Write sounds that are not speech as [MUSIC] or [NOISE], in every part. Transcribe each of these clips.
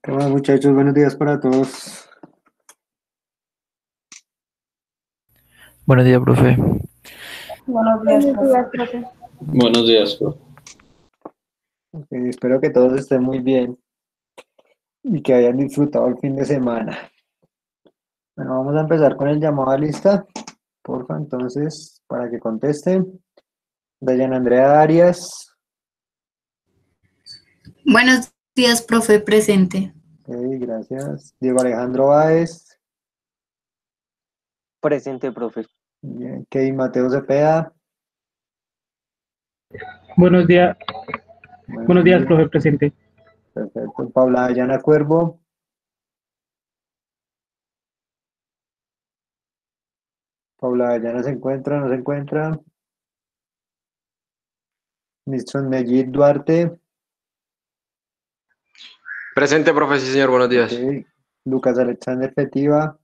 ¿Qué más, muchachos? Buenos días para todos. Buenos días, profe. Buenos días, profe. Buenos días, profe. Espero que todos estén muy bien y que hayan disfrutado el fin de semana. Bueno, vamos a empezar con el llamado a lista. Porfa, entonces, para que contesten. Dayan Andrea Arias. Buenos días, profe, presente. Ok, gracias. Diego Alejandro Báez. Presente, profe. Bien. Kevin Mateo Cepeda. Buenos días. Buenos días, profe, presente. Perfecto. Paula Ayana Cuervo. Paula Ayana se encuentra, no se encuentra. Nixon Mellid Duarte. Presente, profe, sí, señor, buenos días. Lucas Alexander Fetiva.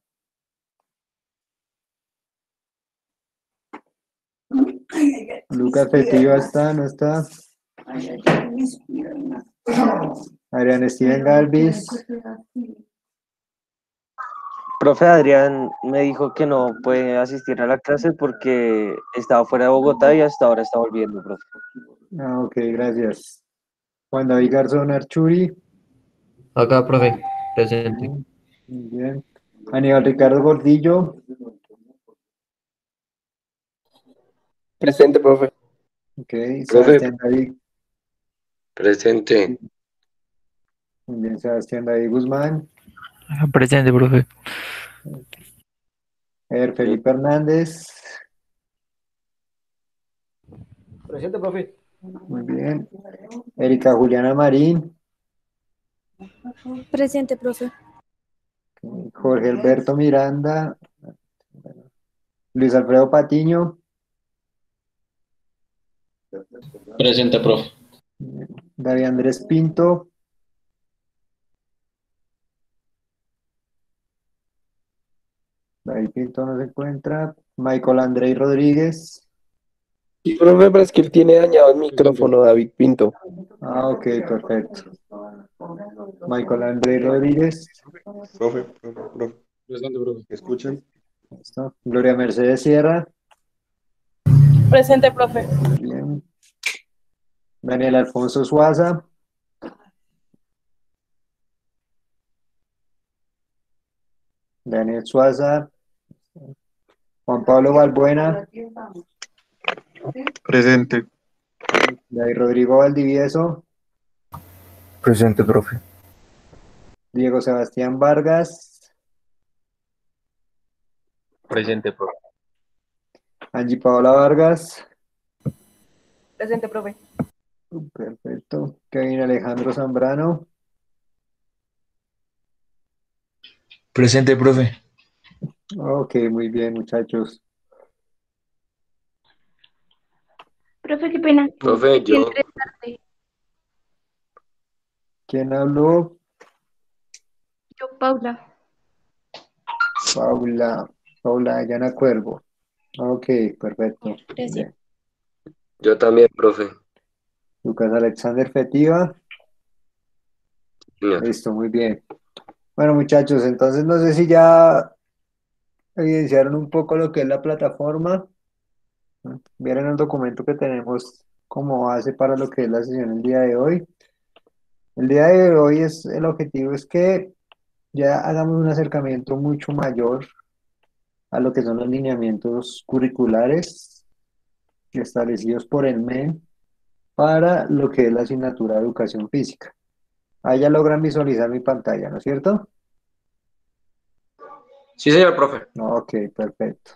Lucas Fetiva está, no está. Adrián Steven Galvis. Profe Adrián me dijo que no puede asistir a la clase porque estaba fuera de Bogotá y hasta ahora está volviendo, profe. Ah, ok, gracias. Juan David Garzón Archuri. Acá, profe. Presente. Muy bien. Aníbal Ricardo Gordillo. Presente, profe. Ok. Sebastián David. Presente. Muy bien, Sebastián David Guzmán. Presente, profe. Er Felipe Hernández. Presente, profe. Muy bien. Erika Juliana Marín. Presente, profe. Jorge Alberto Miranda. Luis Alfredo Patiño. Presente, profe. David Andrés Pinto. David Pinto no se encuentra. Michael Andrei Rodríguez. Sí, profe, pero es que él tiene dañado el micrófono, David Pinto. Ah, ok, perfecto. Michael Andrei Rodríguez. Profe, profe, profe. Presente, profe. ¿Me escuchan? Listo. Gloria Mercedes Sierra. Presente, profe. Bien. Daniel Alfonso Suaza. Daniel Suaza. Juan Pablo Balbuena. Presente. David Rodrigo Valdivieso. Presente, profe. Diego Sebastián Vargas. Presente, profe. Angie Paola Vargas. Presente, profe. Perfecto. Kevin Alejandro Zambrano. Presente, profe. Ok, muy bien, muchachos. Profe, qué pena. Profe, yo. ¿Quién habló? Yo, Paula. Paula. Paula Ayana Cuervo. Ok, perfecto. Bien. Yo también, profe. Lucas Alexander Fetiva. Listo, muy bien. Bueno, muchachos, entonces no sé si ya evidenciaron un poco lo que es la plataforma. Vieron el documento que tenemos como base para lo que es la sesión el día de hoy. El día de hoy es, el objetivo es que ya hagamos un acercamiento mucho mayor a lo que son los lineamientos curriculares establecidos por el MEN para lo que es la asignatura de educación física. Ahí ya logran visualizar mi pantalla, ¿no es cierto? Sí, señor, profe. Ok, perfecto.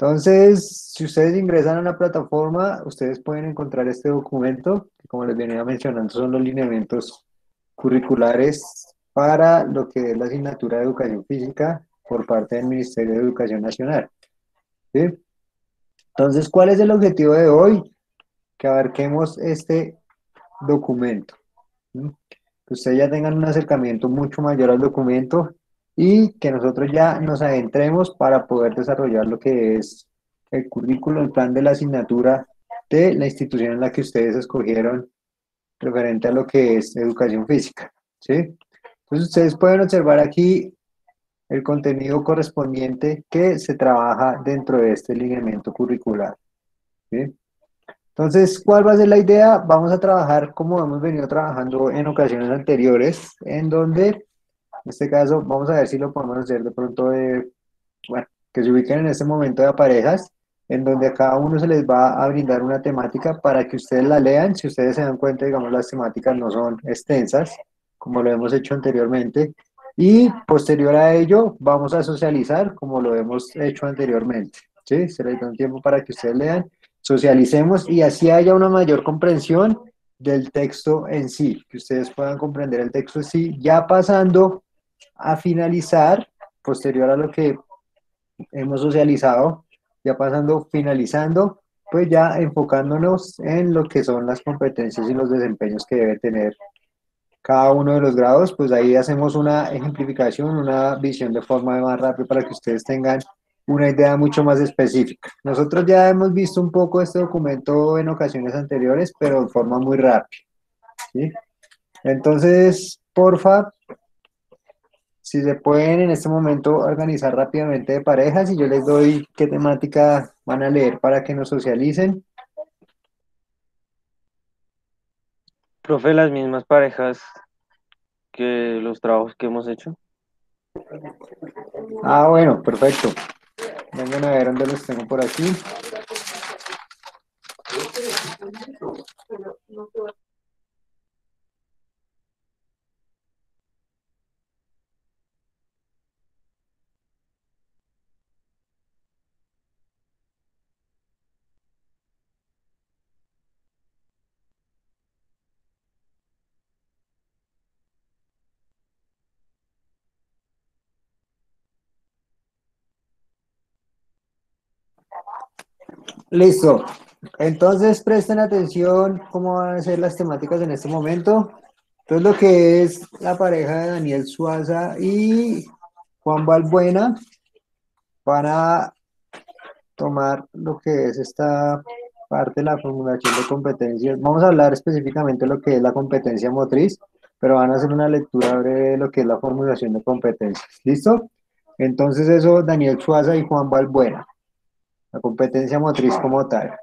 Entonces, si ustedes ingresan a la plataforma, ustedes pueden encontrar este documento, que como les venía mencionando, son los lineamientos curriculares para lo que es la asignatura de educación física por parte del Ministerio de Educación Nacional. ¿Sí? Entonces, ¿cuál es el objetivo de hoy? Que abarquemos este documento. Que ustedes ya tengan un acercamiento mucho mayor al documento y que nosotros ya nos adentremos para poder desarrollar lo que es el currículo, el plan de la asignatura de la institución en la que ustedes escogieron referente a lo que es educación física, ¿sí? Entonces ustedes pueden observar aquí el contenido correspondiente que se trabaja dentro de este lineamiento curricular. ¿sí? Entonces, ¿cuál va a ser la idea? Vamos a trabajar como hemos venido trabajando en ocasiones anteriores, en donde, en este caso, vamos a ver si lo podemos hacer de pronto de, bueno, que se ubiquen en este momento de parejas, en donde a cada uno se les va a brindar una temática para que ustedes la lean. Si ustedes se dan cuenta, digamos, las temáticas no son extensas, como lo hemos hecho anteriormente, y posterior a ello vamos a socializar como lo hemos hecho anteriormente. ¿sí? Se les da un tiempo para que ustedes lean, socialicemos y así haya una mayor comprensión del texto en sí, que ustedes puedan comprender el texto en sí, ya pasando a finalizar, posterior a lo que hemos socializado, ya pasando, finalizando, pues ya enfocándonos en lo que son las competencias y los desempeños que debe tener cada uno de los grados, pues ahí hacemos una ejemplificación, una visión de forma más rápida para que ustedes tengan una idea mucho más específica. Nosotros ya hemos visto un poco este documento en ocasiones anteriores, pero de forma muy rápida. ¿sí? Entonces, porfa, si se pueden en este momento organizar rápidamente de parejas y yo les doy qué temática van a leer para que nos socialicen. Profe, las mismas parejas que los trabajos que hemos hecho. Ah, bueno, perfecto. Vengan a ver dónde los tengo por aquí. Listo. Entonces presten atención cómo van a ser las temáticas en este momento. Entonces lo que es la pareja de Daniel Suaza y Juan Balbuena van a tomar lo que es esta parte de la formulación de competencias. Vamos a hablar específicamente lo que es la competencia motriz, pero van a hacer una lectura breve de lo que es la formulación de competencias. ¿Listo? Entonces eso, Daniel Suaza y Juan Balbuena la competencia motriz como tal,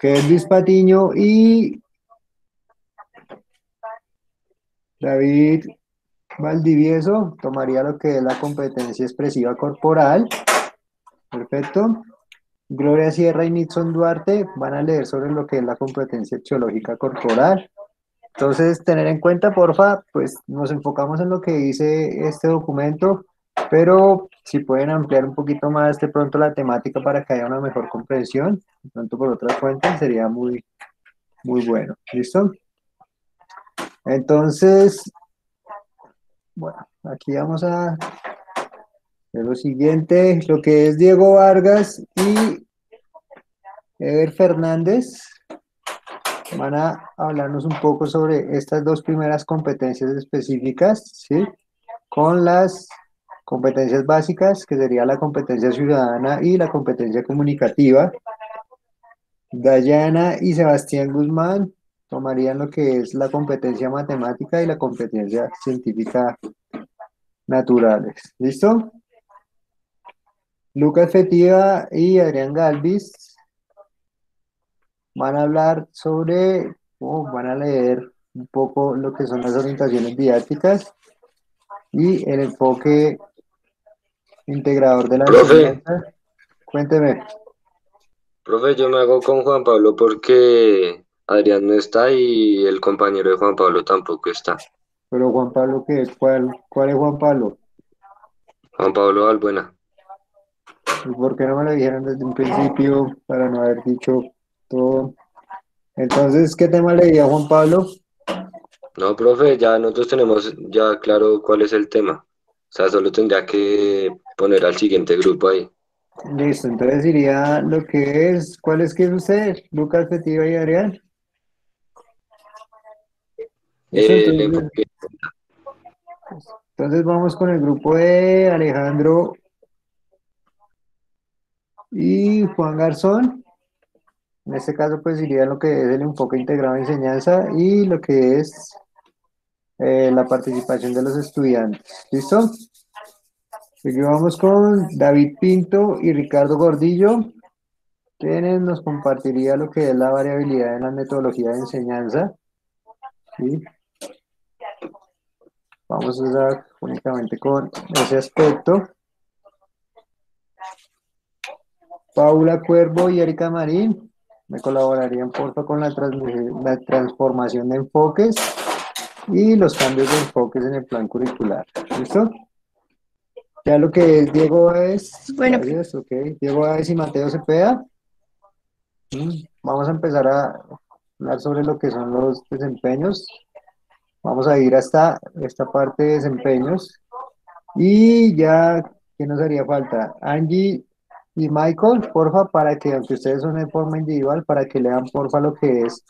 que es Luis Patiño y David Valdivieso tomaría lo que es la competencia expresiva corporal. Perfecto. Gloria Sierra y Nixon Duarte van a leer sobre lo que es la competencia axiológica corporal. Entonces, tener en cuenta, porfa, pues nos enfocamos en lo que dice este documento, pero si pueden ampliar un poquito más de pronto la temática para que haya una mejor comprensión, tanto por otras fuentes, sería muy, muy bueno. ¿Listo? Entonces, bueno, aquí vamos a ver lo siguiente, lo que es Diego Vargas y Ever Fernández van a hablarnos un poco sobre estas dos primeras competencias específicas, ¿sí? Con las competencias básicas, que sería la competencia ciudadana y la competencia comunicativa. Dayana y Sebastián Guzmán tomarían lo que es la competencia matemática y la competencia científica naturales. ¿Listo? Lucas Fetiva y Adrián Galvis van a hablar sobre, o van a leer un poco lo que son las orientaciones didácticas y el enfoque integrador de la Profe. enseñanza. Cuénteme. Profe, yo me hago con Juan Pablo porque Adrián no está y el compañero de Juan Pablo tampoco está. Pero Juan Pablo, ¿qué? ¿Cuál, cuál es Juan Pablo? Juan Pablo Albuena. ¿Y por qué no me lo dijeron desde un principio para no haber dicho todo? Entonces, ¿qué tema leía Juan Pablo? No, profe, ya nosotros tenemos ya claro cuál es el tema. O sea, solo tendría que poner al siguiente grupo ahí. Listo, entonces diría lo que es, ¿cuál es que es usted? Lucas, Fetiva y Adrián. Listo, Eh, entonces, entonces vamos con el grupo de Alejandro y Juan Garzón. En este caso, pues iría lo que es el enfoque integrado de enseñanza y lo que es eh, la participación de los estudiantes. ¿Listo? Seguimos con David Pinto y Ricardo Gordillo, quienes nos compartiría lo que es la variabilidad en la metodología de enseñanza. ¿sí? Vamos a usar únicamente con ese aspecto. Paula Cuervo y Erika Marín me colaborarían porfa con la, la transformación de enfoques y los cambios de enfoques en el plan curricular. ¿Listo? Ya lo que es Diego es, Bueno. gracias. Diego es y Mateo Cepeda. Mm, Vamos a empezar a hablar sobre lo que son los desempeños. Vamos a ir hasta esta parte de desempeños. Y ya, ¿qué nos haría falta? Angie y Michael, porfa, para que, aunque ustedes son de forma individual, para que lean, porfa, lo que es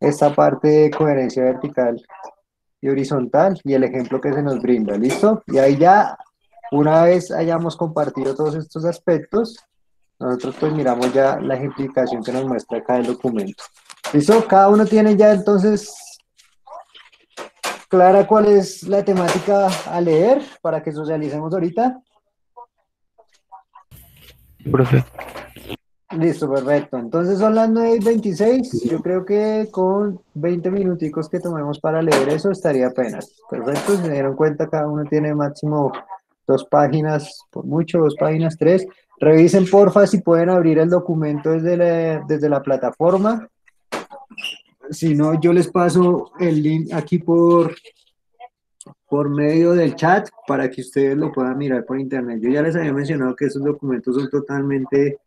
esta parte de coherencia vertical horizontal y el ejemplo que se nos brinda, ¿listo? Y ahí ya, una vez hayamos compartido todos estos aspectos, nosotros pues miramos ya la ejemplificación que nos muestra acá el documento. ¿Listo? Cada uno tiene ya entonces clara cuál es la temática a leer para que socialicemos ahorita. Profe. Listo, perfecto. Entonces son las 9 y 26. Yo creo que con 20 minuticos que tomemos para leer eso estaría apenas. Perfecto, se dieron cuenta, cada uno tiene máximo dos páginas, por mucho, dos páginas, tres. Revisen porfa si pueden abrir el documento desde la, desde la plataforma. Si no, yo les paso el link aquí por, por medio del chat para que ustedes lo puedan mirar por internet. Yo ya les había mencionado que esos documentos son totalmente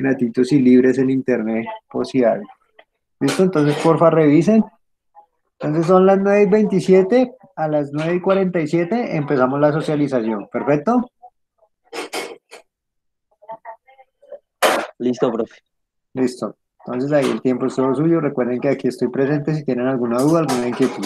gratuitos y libres en internet, por si algo. ¿Listo? Entonces, porfa, revisen. Entonces son las 9 y 27, a las 9 y 47 empezamos la socialización. ¿Perfecto? Listo, profe. Listo. Entonces ahí el tiempo es todo suyo. Recuerden que aquí estoy presente si tienen alguna duda, alguna inquietud.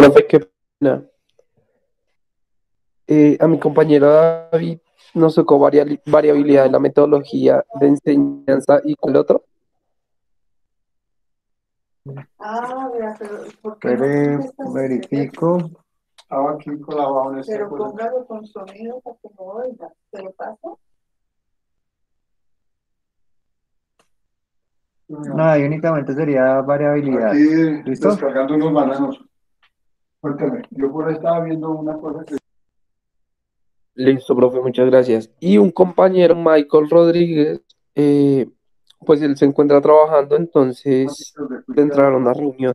Profe, qué pena. Eh, a mi compañero David nos tocó varia- variabilidad en la metodología de enseñanza y con el otro. Espere, verifico. Estaba aquí clavado en este Pero póngalo con sonido para que no oiga. ¿Se lo paso? No, ahí únicamente sería variabilidad. Aquí ¿Listo? descargando unos bananos. Cuéntame, yo por ahí estaba viendo una cosa que Listo, profe, muchas gracias. Y un compañero, Michael Rodríguez, eh, pues él se encuentra trabajando, entonces le entraron a una reunión.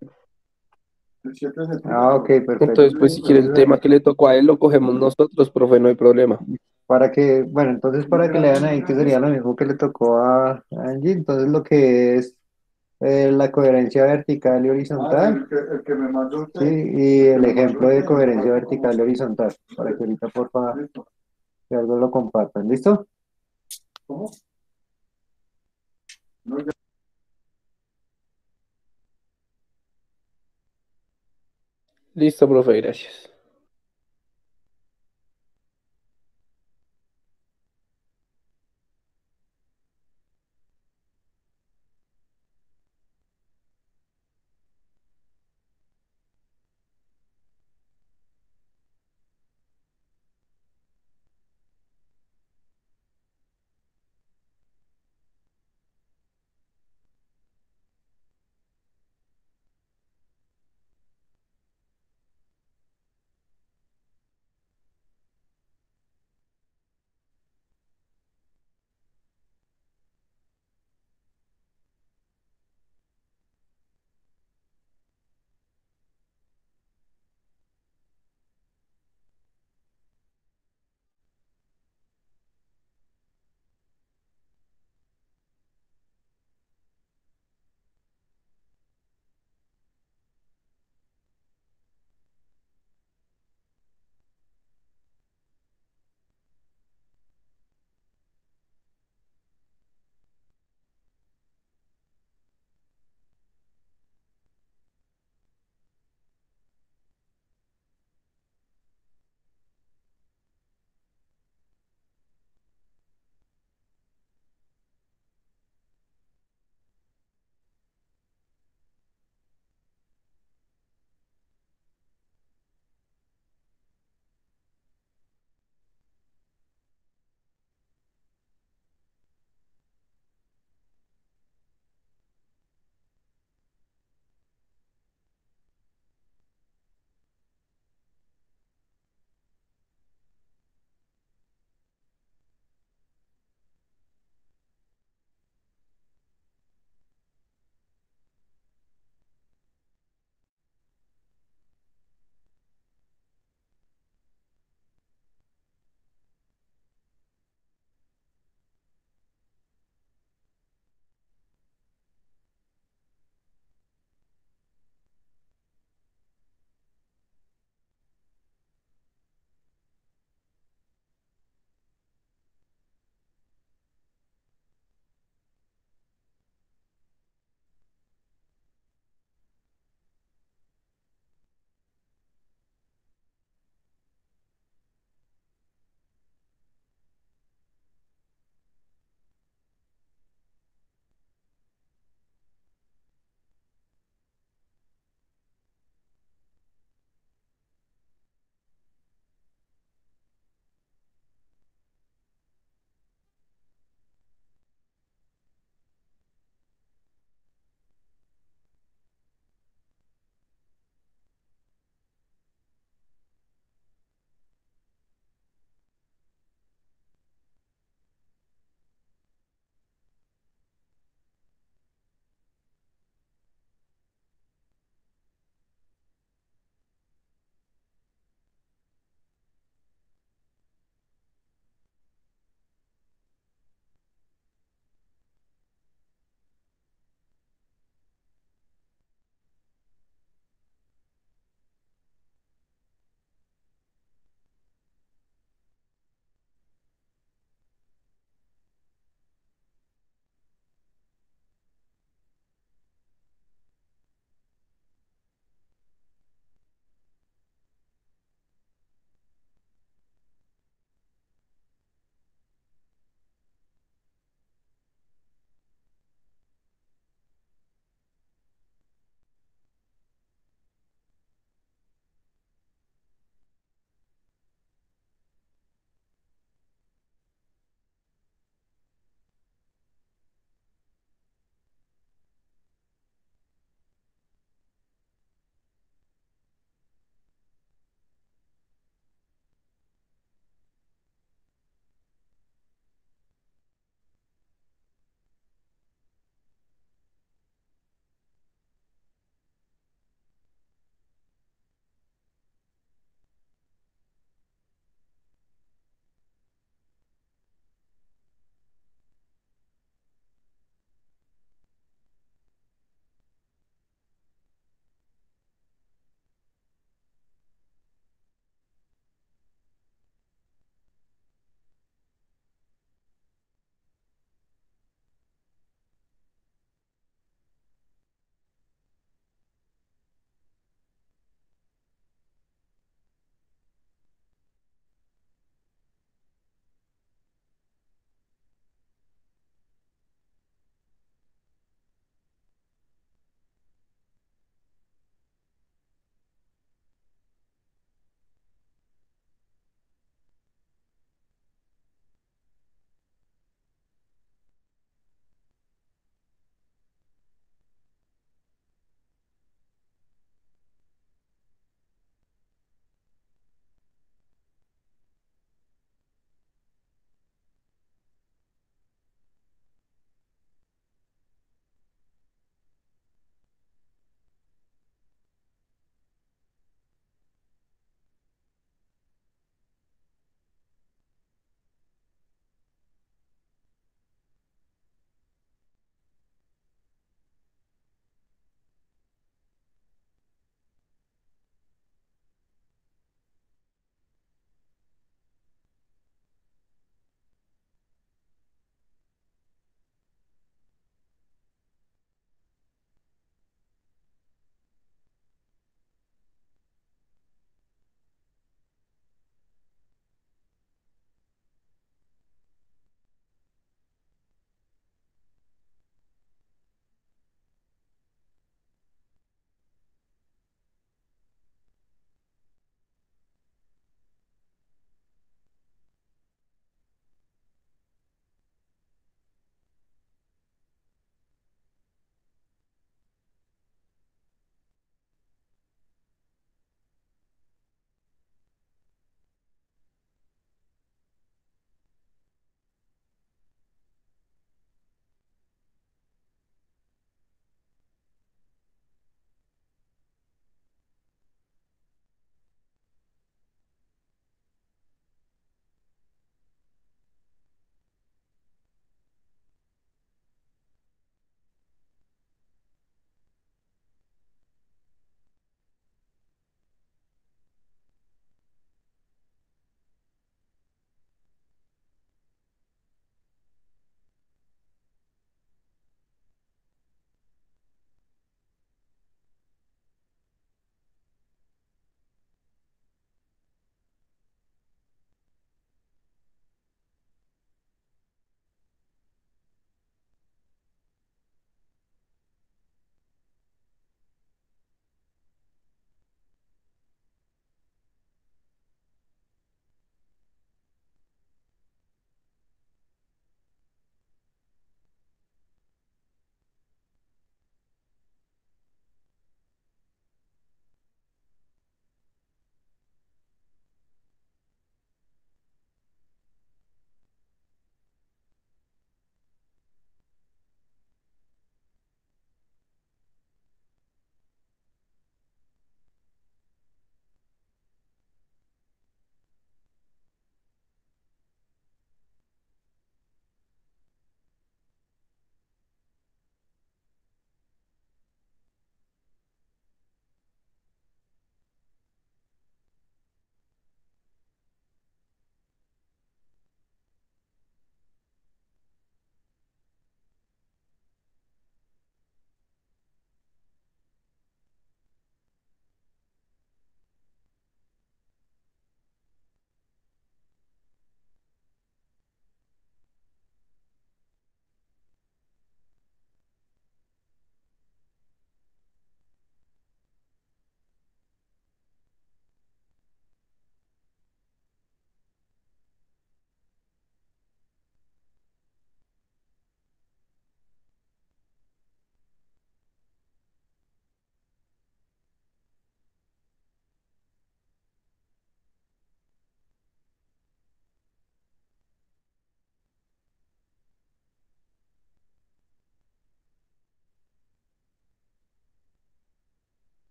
Ah, ok, perfecto. Entonces, pues si quiere el tema que le tocó a él, lo cogemos nosotros, profe, no hay problema. Para que, bueno, entonces para que le vean ahí que sería lo mismo que le tocó a Angie, entonces lo que es eh, la coherencia vertical y Ah, horizontal, el que, el que me mandó usted. sí, y el ejemplo de coherencia vertical y horizontal, para que ahorita por favor, que algo lo compartan, ¿listo? ¿Cómo? No, ya. Listo, profe, gracias.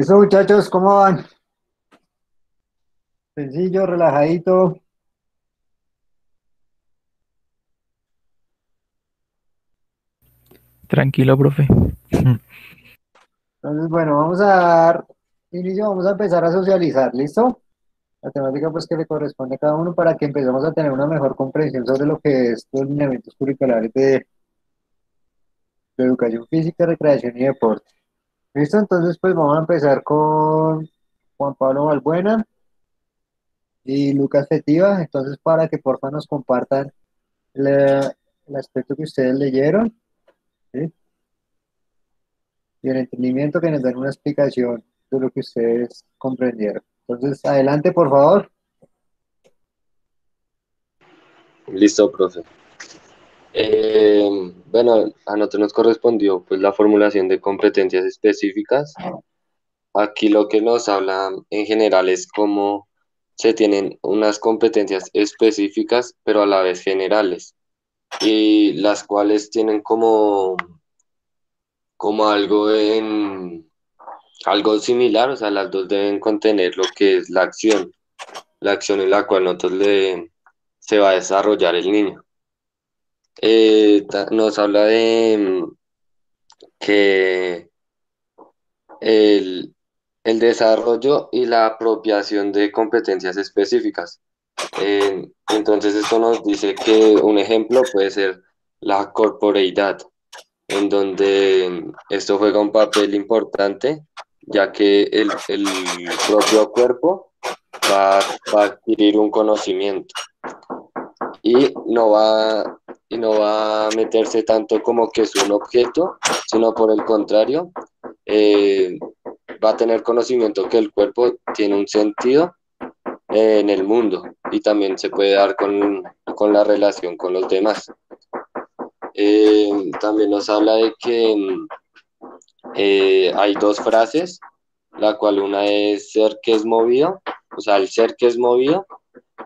Eso, muchachos, ¿cómo van? Sencillo, relajadito. Tranquilo, profe. Entonces, bueno, vamos a dar inicio, vamos a empezar a socializar, ¿listo? La temática pues que le corresponde a cada uno para que empecemos a tener una mejor comprensión sobre lo que es los lineamientos curriculares de, de educación física, recreación y deporte. ¿Listo? Entonces, pues vamos a empezar con Juan Pablo Balbuena y Lucas Fetiva. Entonces, para que porfa nos compartan el aspecto que ustedes leyeron. Y el entendimiento que nos den una explicación de lo que ustedes comprendieron. Entonces, adelante, por favor. Listo, profe. Eh, bueno, a nosotros nos correspondió pues la formulación de competencias específicas. Aquí lo que nos habla en general es cómo se tienen unas competencias específicas, pero a la vez generales, y las cuales tienen como, como algo en algo similar, o sea, las dos deben contener lo que es la acción, la acción en la cual nosotros le, se va a desarrollar el niño. Eh, nos habla de mm, que el, el desarrollo y la apropiación de competencias específicas. Eh, entonces esto nos dice que un ejemplo puede ser la corporeidad, en donde mm, esto juega un papel importante, ya que el, el propio cuerpo va, va a adquirir un conocimiento y no va, y no va a meterse tanto como que es un objeto, sino por el contrario, eh, va a tener conocimiento que el cuerpo tiene un sentido eh, en el mundo y también se puede dar con, con la relación con los demás. Eh, también nos habla de que eh, hay dos frases, la cual una es ser que es movido, o sea, el ser que es movido,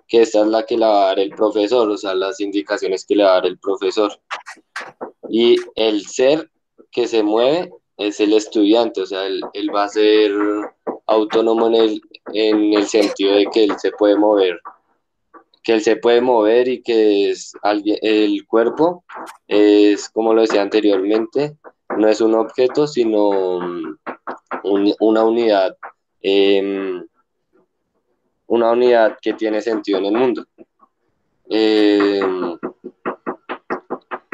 que esta es la que le va a dar el profesor, o sea, las indicaciones que le va a dar el profesor. Y el ser que se mueve es el estudiante, o sea, él, él va a ser autónomo en el, en el sentido de que él se puede mover, que él se puede mover y que el cuerpo es, como lo decía anteriormente, no es un objeto, sino un- una unidad, em, una unidad que tiene sentido en el mundo. Em,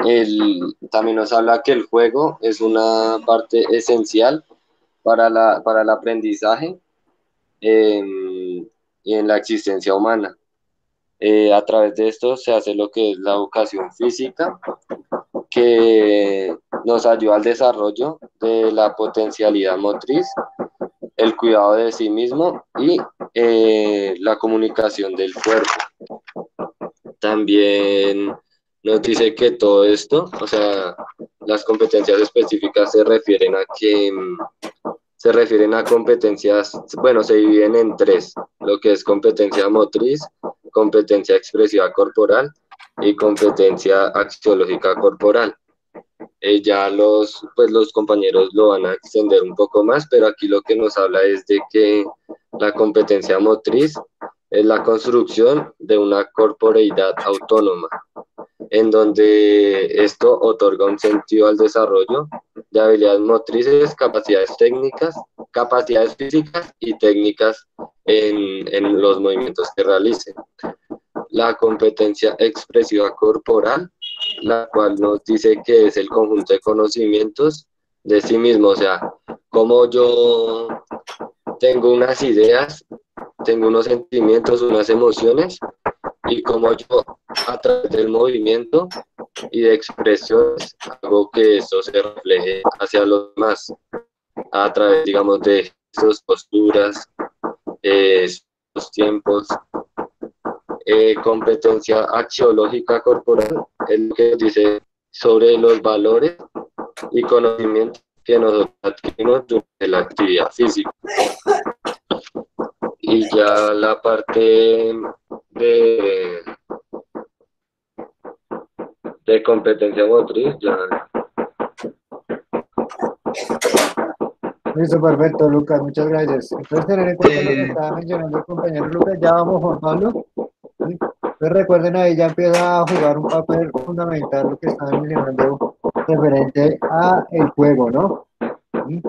el- también nos habla que el juego es una parte esencial para, la, para el aprendizaje em, y en la existencia humana. Eh, a través de esto se hace lo que es la educación física, que nos ayuda al desarrollo de la potencialidad motriz, el cuidado de sí mismo y eh, la comunicación del cuerpo. También nos dice que todo esto, o sea, las competencias específicas se refieren a que mm, se refieren a competencias, bueno, se dividen en tres, lo que es competencia motriz, competencia expresiva corporal y competencia axiológica corporal. Eh, ya los, pues los compañeros lo van a extender un poco más, pero aquí lo que nos habla es de que la competencia motriz es la construcción de una corporeidad autónoma, en donde esto otorga un sentido al desarrollo de habilidades motrices, capacidades técnicas, capacidades físicas y técnicas en, en los movimientos que realicen. La competencia expresiva corporal, la cual nos dice que es el conjunto de conocimientos de sí mismo, o sea, como yo tengo unas ideas, tengo unos sentimientos, unas emociones, y como yo a través del movimiento y de expresiones hago que eso se refleje hacia los demás, a través, digamos, de sus posturas, eh, tiempos, eh, competencia axiológica corporal, es lo que dice sobre los valores y conocimientos que nosotros adquirimos durante la actividad física. Y ya la parte de, de competencia motriz, ya Listo, perfecto, Lucas, muchas gracias. Entonces, tener en cuenta lo que Eh. estaba mencionando el compañero Lucas, ya vamos, Juan Pablo. ¿sí? Entonces, recuerden ahí, ya empieza a jugar un papel fundamental lo que estaban mencionando referente a el juego, ¿no? ¿Sí?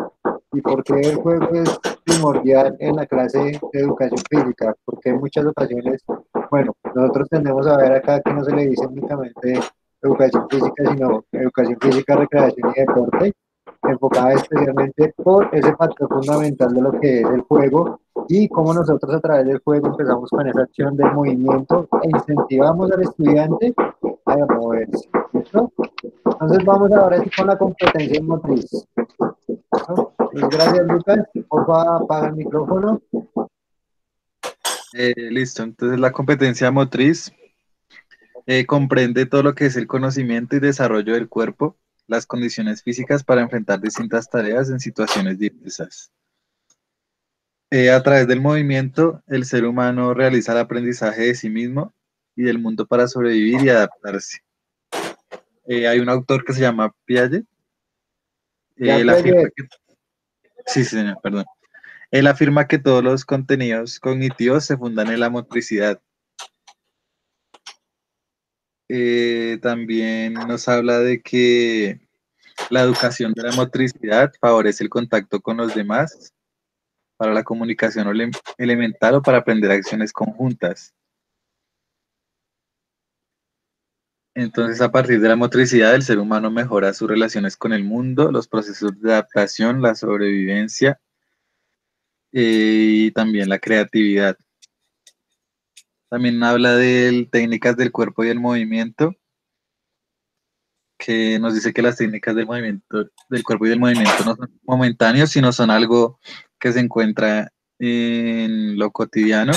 Y por qué el juego es primordial en la clase de educación física, porque en muchas ocasiones, bueno, nosotros tendemos a ver acá que no se le dice únicamente educación física, sino educación física, recreación y deporte, enfocada especialmente por ese factor fundamental de lo que es el juego y cómo nosotros a través del juego empezamos con esa acción del movimiento e incentivamos al estudiante a moverse. ¿listo? Entonces vamos ahora con la competencia motriz. ¿listo? Gracias Lucas, por favor apaga el micrófono. Eh, listo, entonces la competencia motriz eh, comprende todo lo que es el conocimiento y desarrollo del cuerpo, las condiciones físicas para enfrentar distintas tareas en situaciones diversas. Eh, a través del movimiento, el ser humano realiza el aprendizaje de sí mismo y del mundo para sobrevivir y adaptarse. Eh, hay un autor que se llama Piaget. Eh, Piaget. que- Sí, señor, perdón. Él afirma que todos los contenidos cognitivos se fundan en la motricidad. Eh, también nos habla de que la educación de la motricidad favorece el contacto con los demás para la comunicación ele- elemental o para aprender acciones conjuntas. Entonces, a partir de la motricidad, el ser humano mejora sus relaciones con el mundo, los procesos de adaptación, la sobrevivencia eh, y también la creatividad. También habla de técnicas del cuerpo y el movimiento, que nos dice que las técnicas del movimiento, del cuerpo y del movimiento no son momentáneos, sino son algo que se encuentra en lo cotidiano,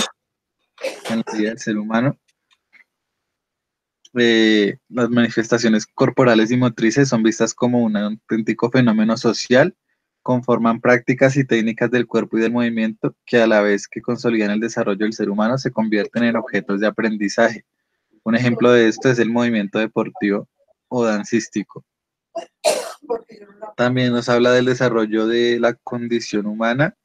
en la vida del ser humano. Eh, las manifestaciones corporales y motrices son vistas como un auténtico fenómeno social, conforman prácticas y técnicas del cuerpo y del movimiento que a la vez que consolidan el desarrollo del ser humano se convierten en objetos de aprendizaje. Un ejemplo de esto es el movimiento deportivo o dancístico. También nos habla del desarrollo de la condición humana,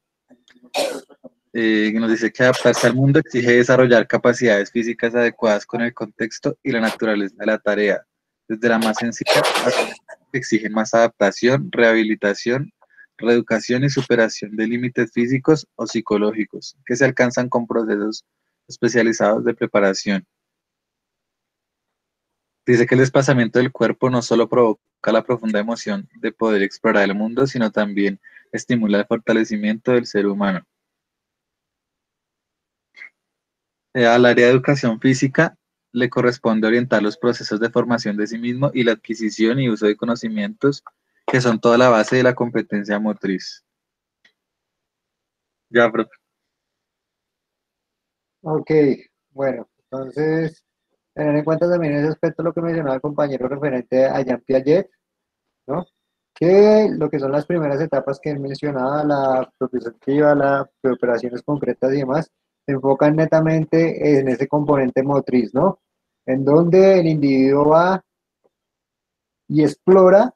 eh, nos dice que adaptarse al mundo exige desarrollar capacidades físicas adecuadas con el contexto y la naturaleza de la tarea, desde la más sencilla hasta la que exigen más adaptación, rehabilitación, reeducación y superación de límites físicos o psicológicos, que se alcanzan con procesos especializados de preparación. Dice que el desplazamiento del cuerpo no solo provoca la profunda emoción de poder explorar el mundo, sino también estimula el fortalecimiento del ser humano. Eh, al área de educación física le corresponde orientar los procesos de formación de sí mismo y la adquisición y uso de conocimientos que son toda la base de la competencia motriz. Ya, profe. Ok, bueno, entonces, tener en cuenta también ese aspecto, lo que mencionaba el compañero referente a Jean Piaget, ¿no? Que lo que son las primeras etapas que él mencionaba, la propioceptiva, las operaciones concretas y demás, se enfocan netamente en ese componente motriz, ¿no? En donde el individuo va y explora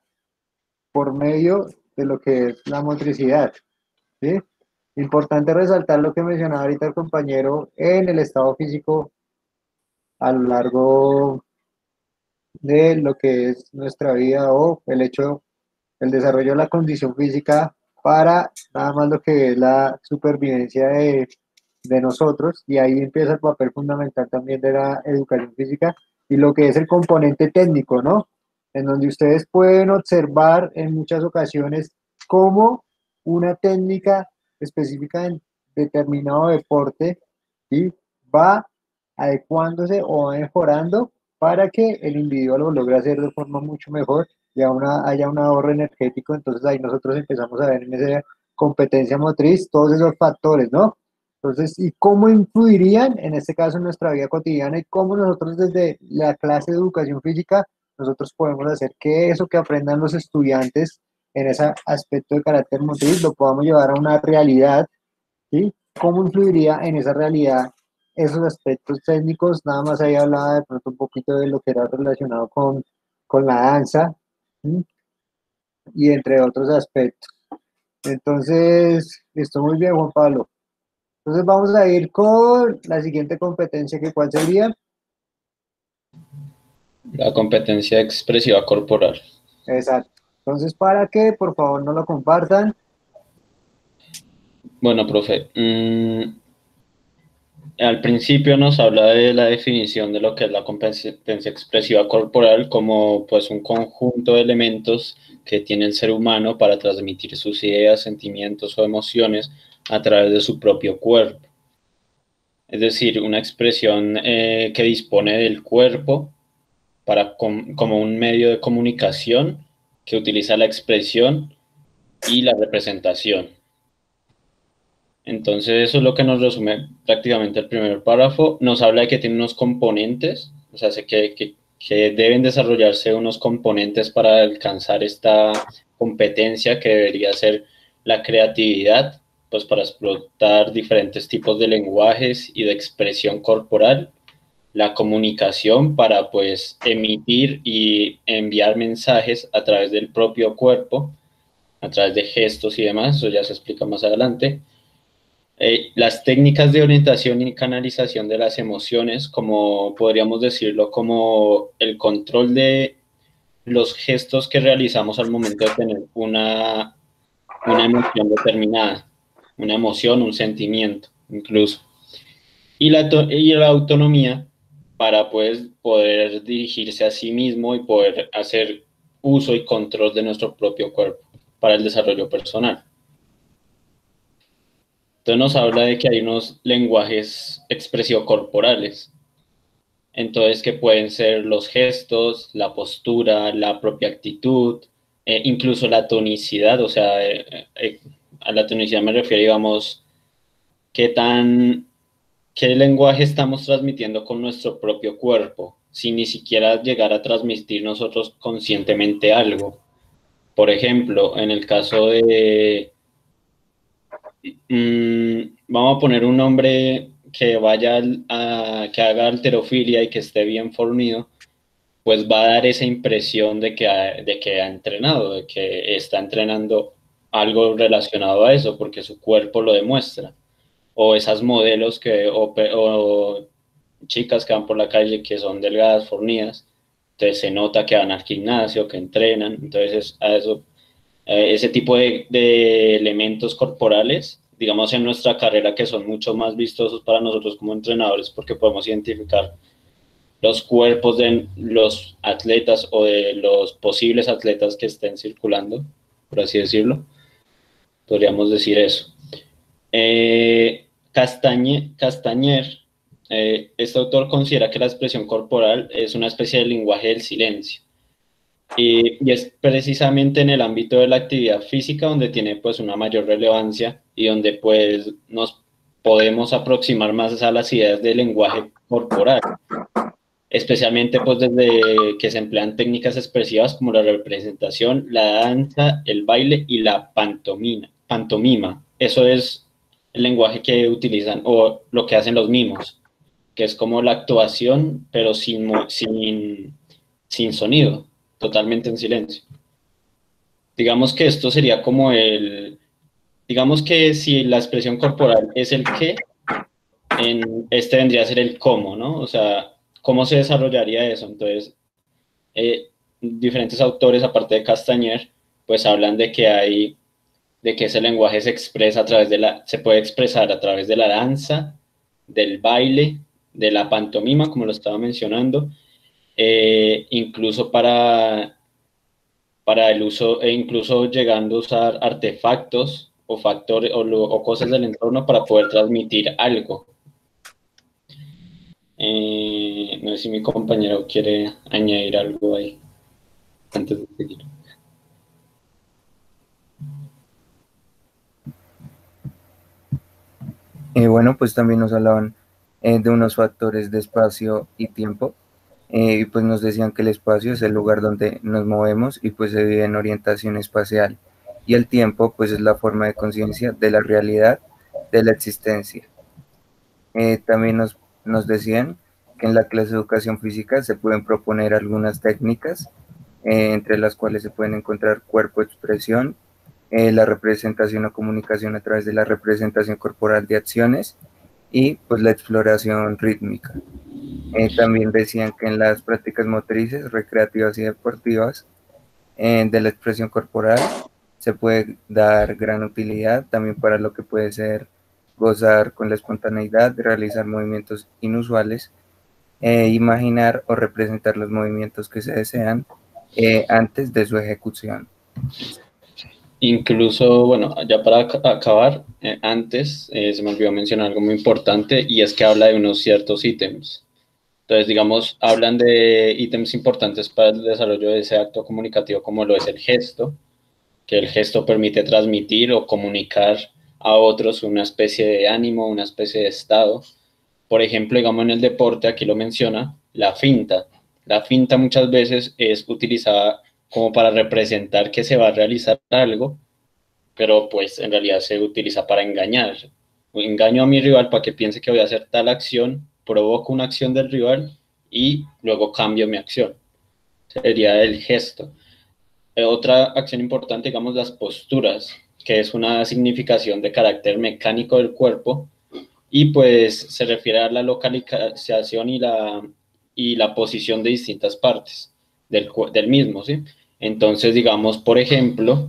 por medio de lo que es la motricidad. Importante resaltar lo que mencionaba ahorita el compañero en el estado físico a lo largo de lo que es nuestra vida o el hecho, el desarrollo de la condición física para nada más lo que es la supervivencia de, de nosotros y ahí empieza el papel fundamental también de la educación física y lo que es el componente técnico, ¿no? En donde ustedes pueden observar en muchas ocasiones cómo una técnica específica en determinado deporte ¿sí? va adecuándose o va mejorando para que el individuo lo logre hacer de forma mucho mejor y una, haya un ahorro energético. Entonces ahí nosotros empezamos a ver en esa competencia motriz todos esos factores, ¿no? Entonces, ¿y cómo influirían en este caso en nuestra vida cotidiana y cómo nosotros desde la clase de educación física nosotros podemos hacer que eso que aprendan los estudiantes en ese aspecto de carácter motriz lo podamos llevar a una realidad, ¿sí? ¿Cómo influiría en esa realidad esos aspectos técnicos? Nada más ahí hablaba de pronto un poquito de lo que era relacionado con, con la danza, y entre otros aspectos. Entonces, listo, muy bien, Juan Pablo. Entonces vamos a ir con la siguiente competencia, que cuál sería. La competencia expresiva corporal. Exacto. Entonces, para que por favor no lo compartan. Bueno, profe. mm, al principio nos habla de la definición de lo que es la competencia expresiva corporal como pues un conjunto de elementos que tiene el ser humano para transmitir sus ideas, sentimientos o emociones a través de su propio cuerpo. Es decir, una expresión eh, que dispone del cuerpo para com- como un medio de comunicación que utiliza la expresión y la representación. Entonces eso es lo que nos resume prácticamente el primer párrafo. Nos habla de que tiene unos componentes, o sea, que, que, que deben desarrollarse unos componentes para alcanzar esta competencia que debería ser la creatividad, pues para explotar diferentes tipos de lenguajes y de expresión corporal, la comunicación para pues emitir y enviar mensajes a través del propio cuerpo, a través de gestos y demás, eso ya se explica más adelante. Eh, las técnicas de orientación y canalización de las emociones, como podríamos decirlo, como el control de los gestos que realizamos al momento de tener una, una emoción determinada, una emoción, un sentimiento incluso. Y la, y la autonomía para pues, poder dirigirse a sí mismo y poder hacer uso y control de nuestro propio cuerpo para el desarrollo personal. Entonces nos habla de que hay unos lenguajes expresio-corporales. Entonces que pueden ser los gestos, la postura, la propia actitud, eh, incluso la tonicidad, o sea, eh, eh, a la tonicidad me refiero, digamos, qué tan, qué lenguaje estamos transmitiendo con nuestro propio cuerpo, sin ni siquiera llegar a transmitir nosotros conscientemente algo. Por ejemplo, en el caso de, mm, vamos a poner un hombre que vaya a, que haga alterofilia y que esté bien fornido, pues va a dar esa impresión de que ha, de que ha entrenado, de que está entrenando algo relacionado a eso, porque su cuerpo lo demuestra. O esas modelos que, o, o chicas que van por la calle que son delgadas, fornidas, entonces se nota que van al gimnasio, que entrenan, entonces a eso, eh, ese tipo de, de elementos corporales, digamos en nuestra carrera, que son mucho más vistosos para nosotros como entrenadores, porque podemos identificar los cuerpos de los atletas o de los posibles atletas que estén circulando, por así decirlo. Podríamos decir eso. Eh, Castañe- Castañer, eh, este autor considera que la expresión corporal es una especie de lenguaje del silencio. Y, y es precisamente en el ámbito de la actividad física donde tiene pues una mayor relevancia y donde pues nos podemos aproximar más a las ideas del lenguaje corporal especialmente pues desde que se emplean técnicas expresivas como la representación, la danza, el baile y la pantomima. Pantomima. Eso es el lenguaje que utilizan o lo que hacen los mimos, que es como la actuación, pero sin, sin, sin sonido, totalmente en silencio. Digamos que esto sería como el, digamos que si la expresión corporal es el qué, en, este vendría a ser el cómo, ¿no? O sea, ¿cómo se desarrollaría eso? Entonces, eh, diferentes autores, aparte de Castañer, pues hablan de que hay, de que ese lenguaje se expresa a través de la, se puede expresar a través de la danza, del baile, de la pantomima, como lo estaba mencionando, eh, incluso para, para el uso, e incluso llegando a usar artefactos o factores o, o cosas del entorno para poder transmitir algo. Eh, no sé si mi compañero quiere añadir algo ahí antes de seguir. Eh, bueno, pues también nos hablaban eh, de unos factores de espacio y tiempo. eh, y pues nos decían que el espacio es el lugar donde nos movemos y pues se vive en orientación espacial. Y el tiempo pues es la forma de conciencia de la realidad, de la existencia. Eh, también nos, nos decían que en la clase de educación física se pueden proponer algunas técnicas, entre las cuales se pueden encontrar cuerpo expresión, eh, la representación o comunicación a través de la representación corporal de acciones y pues la exploración rítmica. Eh, también decían que en las prácticas motrices, recreativas y deportivas eh, de la expresión corporal se puede dar gran utilidad también para lo que puede ser gozar con la espontaneidad, realizar movimientos inusuales, eh, imaginar o representar los movimientos que se desean antes de su ejecución. Incluso, bueno, ya para acabar, antes se me olvidó mencionar algo muy importante y es que habla de unos ciertos ítems. Entonces, digamos, hablan de ítems importantes para el desarrollo de ese acto comunicativo, como lo es el gesto, que el gesto permite transmitir o comunicar a otros una especie de ánimo, una especie de estado. Por ejemplo, digamos en el deporte, aquí lo menciona, la finta. La finta muchas veces es utilizada como para representar que se va a realizar algo, pero pues en realidad se utiliza para engañar. Engaño a mi rival para que piense que voy a hacer tal acción provoco una acción del rival y luego cambio mi acción. Sería el gesto. Eh, otra acción importante, digamos, las posturas, que es una significación de carácter mecánico del cuerpo y pues se refiere a la localización y la, y la posición de distintas partes del, del mismo, ¿sí? Entonces, digamos, por ejemplo,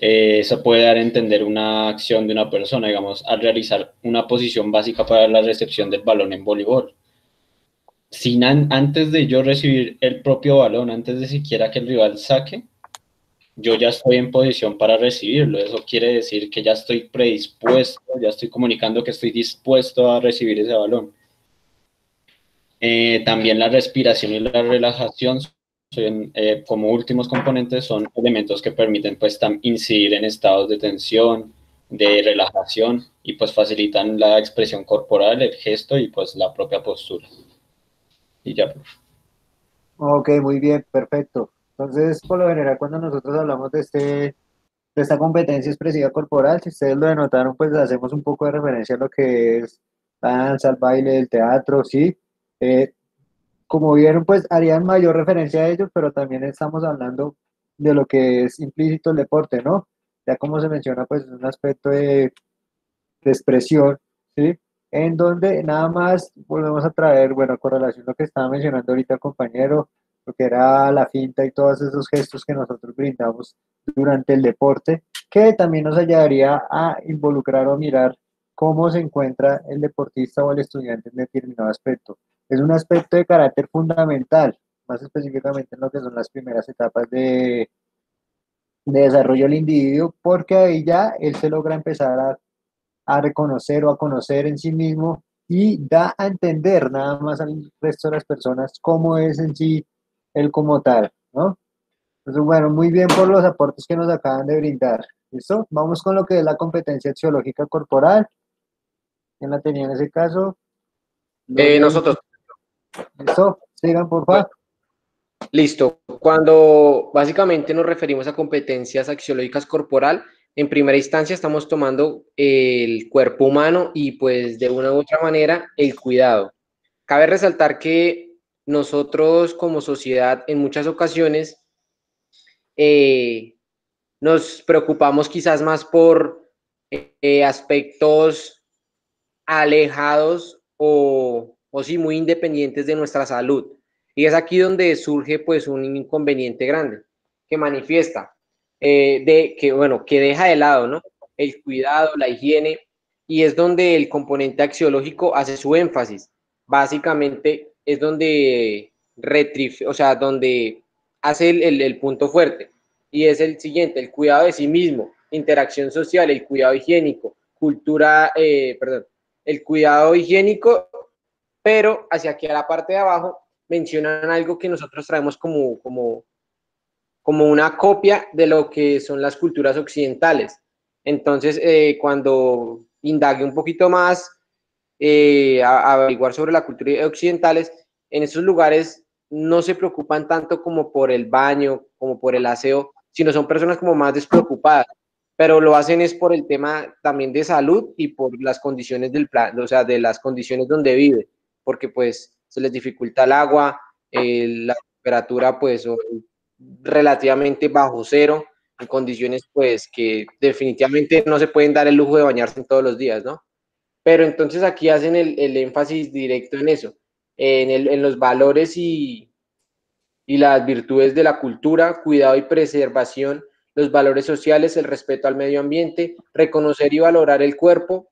eh, eso puede dar a entender una acción de una persona, digamos, al realizar una posición básica para la recepción del balón en voleibol. Sin antes de yo recibir el propio balón, antes de siquiera que el rival saque, yo ya estoy en posición para recibirlo. Eso quiere decir que ya estoy predispuesto, ya estoy comunicando que estoy dispuesto a recibir ese balón. Eh, también la respiración y la relajación eh, como últimos componentes son elementos que permiten pues incidir en estados de tensión, de relajación y pues facilitan la expresión corporal, el gesto y pues la propia postura. Y ya. Ok, muy bien, perfecto. Entonces, por lo general, cuando nosotros hablamos de, este, de esta competencia expresiva corporal, si ustedes lo denotaron, pues hacemos un poco de referencia a lo que es danza, el baile, el teatro, ¿sí? Eh, como vieron, pues harían mayor referencia a ellos, pero también estamos hablando de lo que es implícito el deporte, ¿no? Ya como se menciona, pues es un aspecto de, expresión, ¿sí? En donde nada más volvemos a traer, bueno, con relación a lo que estaba mencionando ahorita el compañero, lo que era la finta y todos esos gestos que nosotros brindamos durante el deporte, que también nos ayudaría a involucrar o mirar cómo se encuentra el deportista o el estudiante en determinado aspecto es un aspecto de carácter fundamental, más específicamente en lo que son las primeras etapas de, de desarrollo del individuo, porque ahí ya él se logra empezar a, a reconocer o a conocer en sí mismo y da a entender nada más al resto de las personas cómo es en sí él como tal, ¿no? Entonces, bueno, muy bien por los aportes que nos acaban de brindar. ¿Listo? Vamos con lo que es la competencia axiológica corporal. ¿Quién la tenía en ese caso? Eh, nosotros. Listo, sigan por favor. Listo. Cuando básicamente nos referimos a competencias axiológicas corporal, en primera instancia estamos tomando el cuerpo humano y pues de una u otra manera el cuidado. Cabe resaltar que nosotros como sociedad en muchas ocasiones eh, nos preocupamos quizás más por eh, aspectos alejados o o sí muy independientes de nuestra salud. Y es aquí donde surge pues un inconveniente grande que manifiesta, eh, de que, bueno, que deja de lado, ¿no? El cuidado, la higiene, y es donde el componente axiológico hace su énfasis. Básicamente es donde retrif o sea, donde hace el, el, punto fuerte. Y es el siguiente, el cuidado de sí mismo, interacción social, el cuidado higiénico, cultura, eh, perdón, el cuidado higiénico pero hacia aquí a la parte de abajo mencionan algo que nosotros traemos como, como, como una copia de lo que son las culturas occidentales. Entonces, eh, cuando indague un poquito más, eh, a, averiguar sobre la cultura occidentales, en esos lugares no se preocupan tanto como por el baño, como por el aseo, sino son personas como más despreocupadas, pero lo hacen es por el tema también de salud y por las condiciones del plan, o sea, de las condiciones donde vive porque pues se les dificulta el agua, la temperatura pues relativamente bajo cero, en condiciones pues que definitivamente no se pueden dar el lujo de bañarse todos los días, ¿no? Pero entonces aquí hacen el, el énfasis directo en eso, en, el, en los valores y, y las virtudes de la cultura, cuidado y preservación, los valores sociales, el respeto al medio ambiente, reconocer y valorar el cuerpo,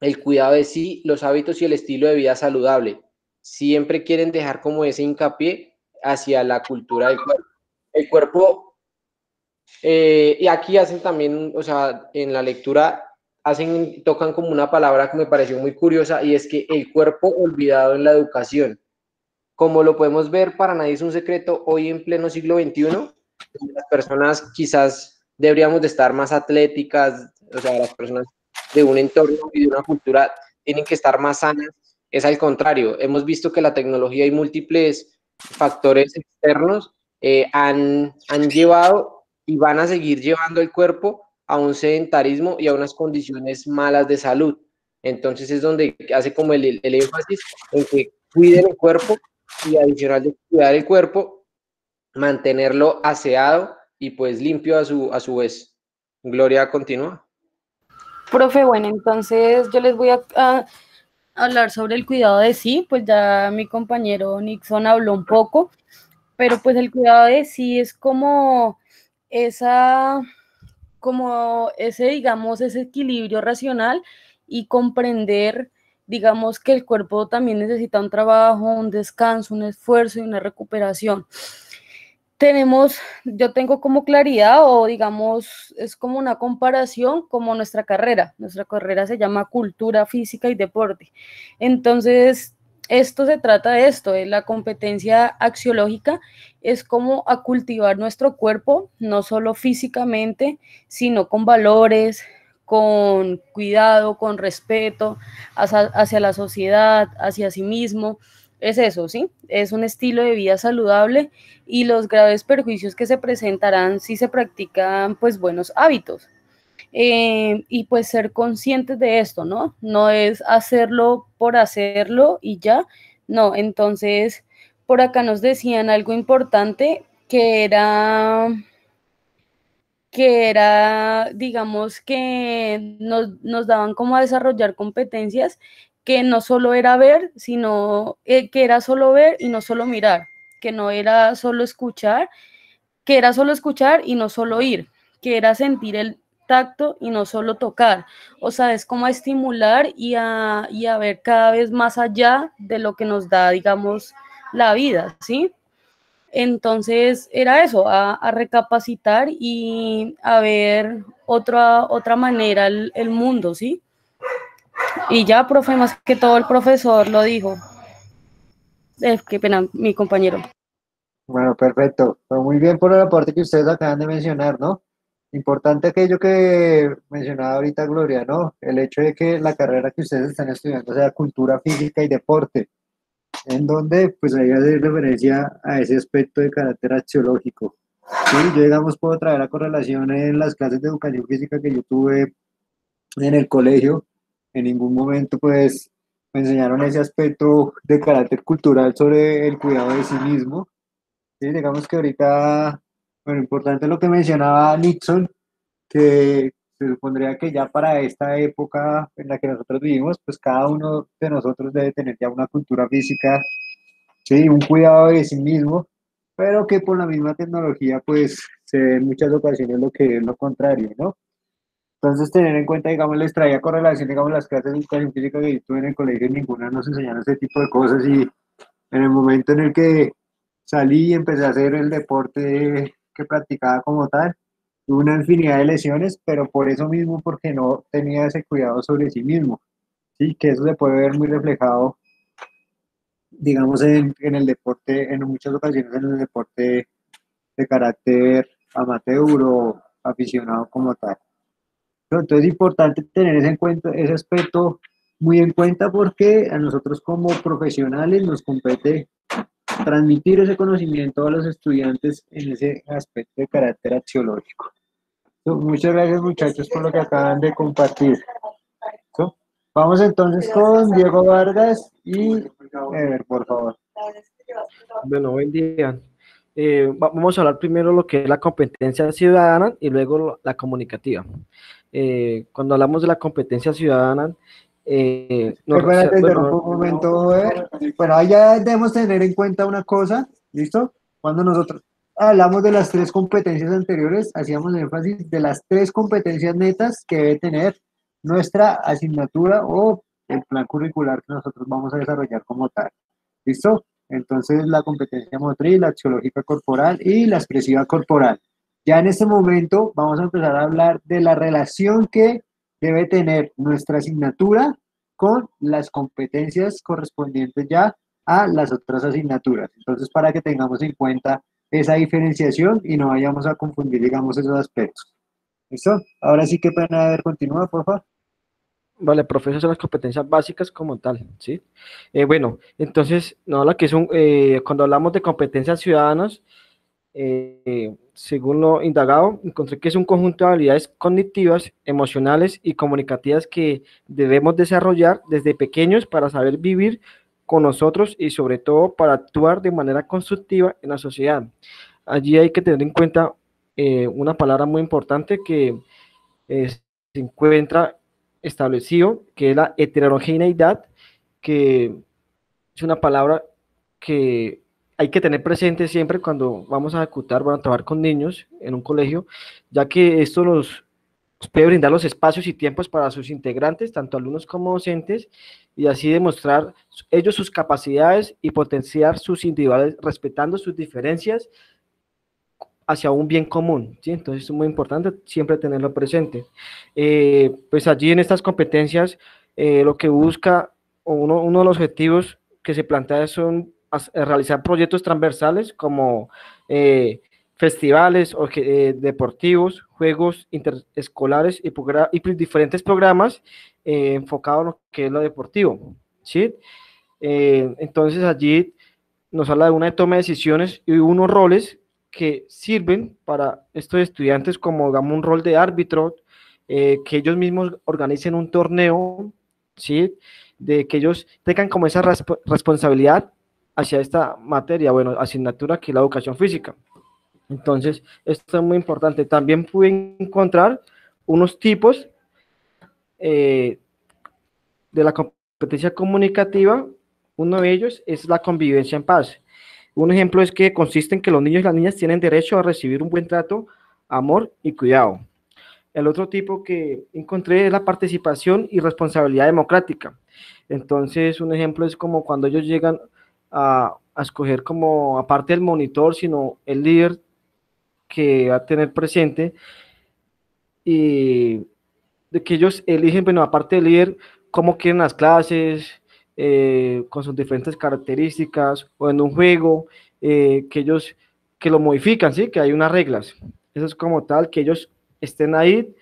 el cuidado de sí, los hábitos y el estilo de vida saludable. Siempre quieren dejar como ese hincapié hacia la cultura del cuerpo. El cuerpo, eh, y aquí hacen también, o sea, en la lectura hacen, tocan como una palabra que me pareció muy curiosa y es que el cuerpo olvidado en la educación. Como lo podemos ver, para nadie es un secreto, hoy en pleno siglo XXI, las personas quizás deberíamos de estar más atléticas, o sea, las personas de un entorno y de una cultura tienen que estar más sanas. Es al contrario, hemos visto que la tecnología y múltiples factores externos eh, han, han llevado y van a seguir llevando el cuerpo a un sedentarismo y a unas condiciones malas de salud. Entonces es donde hace como el, el énfasis en que cuiden el cuerpo y adicional de cuidar el cuerpo, mantenerlo aseado y pues limpio a su, a su vez. Gloria, continúa. Profe, bueno, entonces yo les voy a, hablar sobre el cuidado de sí, pues ya mi compañero Nixon habló un poco, pero pues el cuidado de sí es como esa, como ese, digamos, ese equilibrio racional y comprender, digamos, que el cuerpo también necesita un trabajo, un descanso, un esfuerzo y una recuperación tenemos, yo tengo como claridad o digamos, es como una comparación como nuestra carrera. Nuestra carrera se llama cultura física y deporte. Entonces, esto se trata de esto, de la competencia axiológica, es como a cultivar nuestro cuerpo, no solo físicamente, sino con valores, con cuidado, con respeto hacia, hacia la sociedad, hacia sí mismo es eso, ¿sí? Es un estilo de vida saludable y los graves perjuicios que se presentarán si se practican, pues, buenos hábitos. Eh, y pues ser conscientes de esto, ¿no? No es hacerlo por hacerlo y ya, no. Entonces, por acá nos decían algo importante que era que era, digamos, que nos, nos daban como a desarrollar competencias que no solo era ver, sino eh, que era solo ver y no solo mirar, que no era solo escuchar, que era solo escuchar y no solo oír, que era sentir el tacto y no solo tocar. O sea, es como a estimular y a, y a ver cada vez más allá de lo que nos da, digamos, la vida, ¿sí? Entonces era eso, a, recapacitar y a ver otra, otra manera el mundo, ¿sí? Y ya, profe, más que todo el profesor lo dijo. Eh, qué pena, mi compañero. Bueno, perfecto. Pero muy bien por el aporte que ustedes acaban de mencionar, ¿no? Importante aquello que mencionaba ahorita Gloria, ¿no? El hecho de que la carrera que ustedes están estudiando sea cultura física y deporte, en donde pues que hacer referencia a ese aspecto de carácter axiológico. Sí, yo digamos puedo traer la correlación en las clases de educación física que yo tuve en el colegio, en ningún momento pues me enseñaron ese aspecto de carácter cultural sobre el cuidado de sí mismo. ¿sí? Digamos que ahorita, bueno, importante lo que mencionaba Nixon, que se supondría que ya para esta época en la que nosotros vivimos, pues cada uno de nosotros debe tener ya una cultura física, sí, un cuidado de sí mismo, pero que por la misma tecnología, pues se ve en muchas ocasiones lo que es lo contrario, ¿no? Entonces, tener en cuenta, digamos, les traía correlación, digamos, las clases de educación física que yo tuve en el colegio, ninguna nos enseñaron ese tipo de cosas y en el momento en el que salí y empecé a hacer el deporte que practicaba como tal, tuve una infinidad de lesiones, pero por eso mismo, porque no tenía ese cuidado sobre sí mismo, ¿sí? Que eso se puede ver muy reflejado, digamos, en, en el deporte, en muchas ocasiones en el deporte de carácter amateur o aficionado como tal. Entonces es importante tener ese, en cuenta, ese aspecto muy en cuenta porque a nosotros como profesionales nos compete transmitir ese conocimiento a los estudiantes en ese aspecto de carácter axiológico. Muchas gracias muchachos por lo que acaban de compartir. Vamos entonces con Diego Vargas y Ever, por favor. Bueno, buen día. eh, va- vamos a hablar primero lo que es la competencia ciudadana y luego la comunicativa. Eh, cuando hablamos de la competencia ciudadana, eh, Espérate, bueno, un momento. Bueno, ahí ya debemos tener en cuenta una cosa, ¿listo? Cuando nosotros hablamos de las tres competencias anteriores, hacíamos énfasis de las tres competencias netas que debe tener nuestra asignatura o el plan curricular que nosotros vamos a desarrollar como tal. ¿Listo? Entonces, la competencia motriz, la axiológica corporal y la expresiva corporal. Ya en este momento vamos a empezar a hablar de la relación que debe tener nuestra asignatura con las competencias correspondientes ya a las otras asignaturas. Entonces, para que tengamos en cuenta esa diferenciación y no vayamos a confundir, digamos, esos aspectos. ¿Listo? Ahora sí que pena ver, continúa, por favor. Vale, profe, esas son las competencias básicas como tal, ¿sí? Eh, bueno, entonces, no, que es un, eh, cuando hablamos de competencias ciudadanas, eh, según lo indagado, encontré que es un conjunto de habilidades cognitivas, emocionales y comunicativas que debemos desarrollar desde pequeños para saber vivir con nosotros y sobre todo para actuar de manera constructiva en la sociedad. Allí hay que tener en cuenta eh, una palabra muy importante que eh, se encuentra establecido, que es la heterogeneidad, que es una palabra que hay que tener presente siempre cuando vamos a ejecutar, bueno, a trabajar con niños en un colegio, ya que esto nos nos puede brindar los espacios y tiempos para sus integrantes, tanto alumnos como docentes, y así demostrar ellos sus capacidades y potenciar sus individuales respetando sus diferencias hacia un bien común, ¿sí? Entonces es muy importante siempre tenerlo presente. Eh, pues allí en estas competencias eh, lo que busca, o uno, uno de los objetivos que se plantea son realizar proyectos transversales como eh, festivales eh, deportivos, juegos interescolares y, pues diferentes programas eh, enfocados en lo que es lo deportivo, ¿sí? Eh, entonces allí nos habla de una toma de decisiones y unos roles que sirven para estos estudiantes como, digamos, un rol de árbitro, eh, que ellos mismos organicen un torneo, ¿sí? De que ellos tengan como esa resp- responsabilidad hacia esta materia, bueno, asignatura que es la educación física. Entonces, esto es muy importante. También pude encontrar unos tipos eh, de la competencia comunicativa. Uno de ellos es la convivencia en paz. Un ejemplo es que consiste en que los niños y las niñas tienen derecho a recibir un buen trato, amor y cuidado. El otro tipo que encontré es la participación y responsabilidad democrática. Entonces, un ejemplo es como cuando ellos llegan a, a escoger como, aparte del monitor, sino el líder que va a tener presente y de que ellos eligen, bueno, aparte del líder, cómo quieren las clases, eh, con sus diferentes características, o en un juego, eh, que ellos, que lo modifican, ¿sí? Que hay unas reglas. Eso es como tal, que ellos estén ahí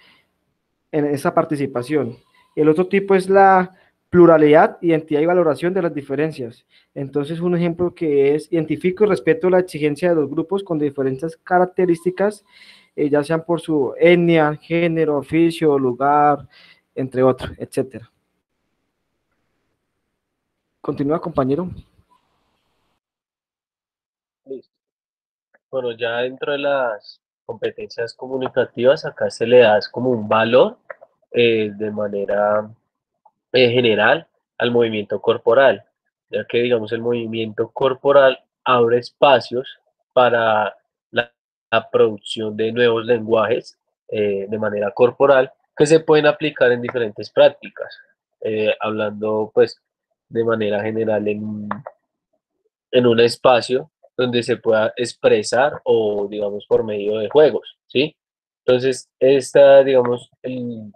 en esa participación. El otro tipo es la pluralidad, identidad y valoración de las diferencias. Entonces, un ejemplo que es identifico y respeto la exigencia de los grupos con diferentes características, eh, ya sean por su etnia, género, oficio, lugar, entre otros, etcétera. Continúa, compañero. Listo. Bueno, ya dentro de las competencias comunicativas, acá se le da como un valor eh, de manera eh, general al movimiento corporal, ya que digamos el movimiento corporal abre espacios para la, la producción de nuevos lenguajes eh, de manera corporal que se pueden aplicar en diferentes prácticas, eh, hablando pues de manera general en, en un espacio donde se pueda expresar o digamos por medio de juegos, ¿sí? Entonces, esta, digamos, el-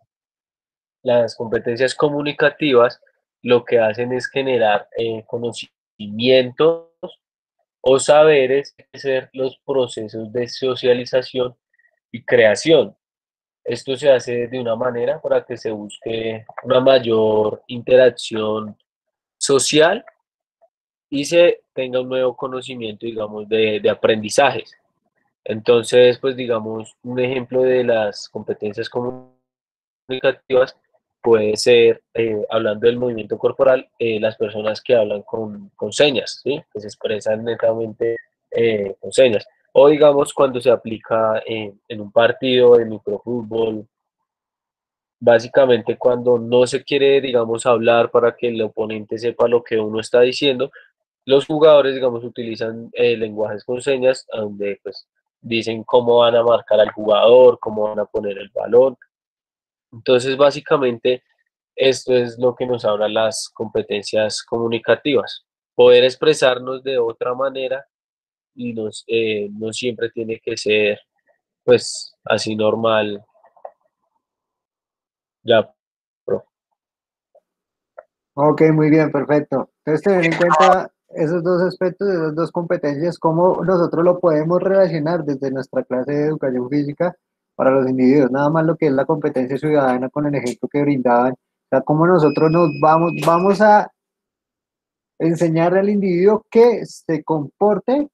las competencias comunicativas lo que hacen es generar eh, conocimientos o saberes, ser los procesos de socialización y creación. Esto se hace de una manera para que se busque una mayor interacción social y se tenga un nuevo conocimiento, digamos, de, de aprendizajes. Entonces, pues digamos, un ejemplo de las competencias comunicativas puede ser, eh, hablando del movimiento corporal, eh, las personas que hablan con, con señas, ¿sí? que se expresan netamente eh, con señas. O digamos cuando se aplica en, un partido de microfútbol, básicamente cuando no se quiere, digamos, hablar para que el oponente sepa lo que uno está diciendo, los jugadores, digamos, utilizan eh, lenguajes con señas donde pues dicen cómo van a marcar al jugador, cómo van a poner el balón. Entonces, básicamente, esto es lo que nos habla las competencias comunicativas. Poder expresarnos de otra manera y nos, eh, no siempre tiene que ser, pues, así normal. Ya, pro. Ok, muy bien, perfecto. Entonces, tener en cuenta esos dos aspectos, esas dos competencias, cómo nosotros lo podemos relacionar desde nuestra clase de educación física para los individuos, nada más lo que es la competencia ciudadana con el ejemplo que brindaban, o sea, cómo nosotros nos vamos, vamos a enseñar al individuo que se comporte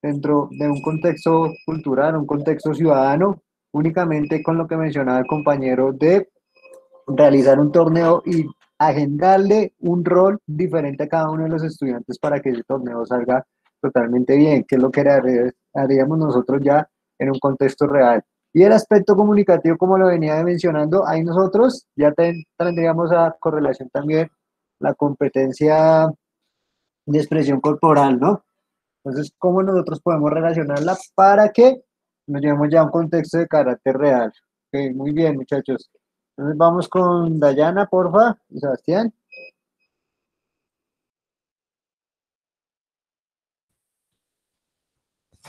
dentro de un contexto cultural, un contexto ciudadano, únicamente con lo que mencionaba el compañero de realizar un torneo y agendarle un rol diferente a cada uno de los estudiantes para que ese torneo salga totalmente bien, que es lo que haríamos nosotros ya en un contexto real. Y el aspecto comunicativo, como lo venía mencionando, ahí nosotros ya tendríamos a correlación también la competencia de expresión corporal, ¿no? Entonces, ¿cómo nosotros podemos relacionarla para que nos llevemos ya a un contexto de carácter real? Muy bien, muchachos. Entonces vamos con Dayana, porfa, y Sebastián.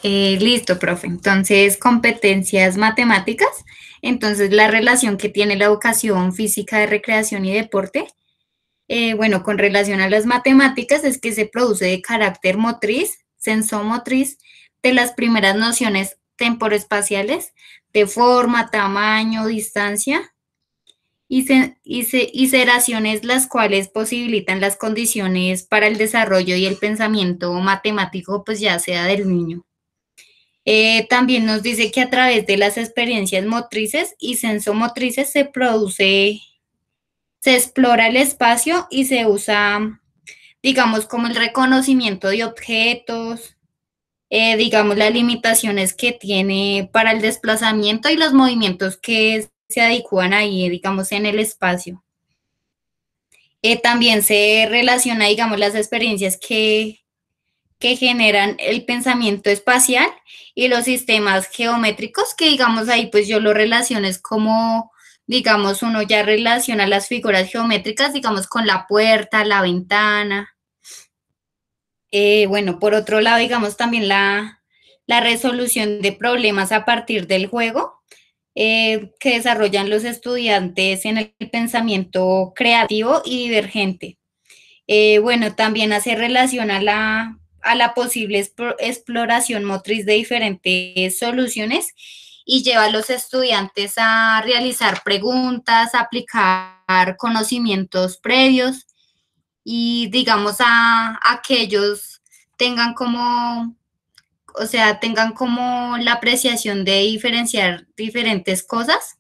Eh, listo, profe. Entonces, competencias matemáticas. Entonces, la relación que tiene la educación física de recreación y deporte. eh, bueno, con relación a las matemáticas es que se produce de carácter motriz, sensomotriz, de las primeras nociones temporoespaciales, de forma, tamaño, distancia, y, se, y, se, y seraciones las cuales posibilitan las condiciones para el desarrollo y el pensamiento matemático, pues ya sea del niño. Eh, también nos dice que a través de las experiencias motrices y sensomotrices se produce, se explora el espacio y se usa, digamos, como el reconocimiento de objetos, eh, digamos, las limitaciones que tiene para el desplazamiento y los movimientos que se adecúan ahí, digamos, en el espacio. Eh, también se relaciona, digamos, las experiencias que, que generan el pensamiento espacial y los sistemas geométricos, que digamos ahí pues yo lo relaciono es como, digamos, uno ya relaciona las figuras geométricas, digamos, con la puerta, la ventana. Eh, bueno, por otro lado, digamos también la, la resolución de problemas a partir del juego, eh, que desarrollan los estudiantes en el pensamiento creativo y divergente. Eh, bueno, también hace relación a la, a la posible exploración motriz de diferentes soluciones y lleva a los estudiantes a realizar preguntas, aplicar conocimientos previos y digamos a, a que ellos tengan como o sea, tengan como la apreciación de diferenciar diferentes cosas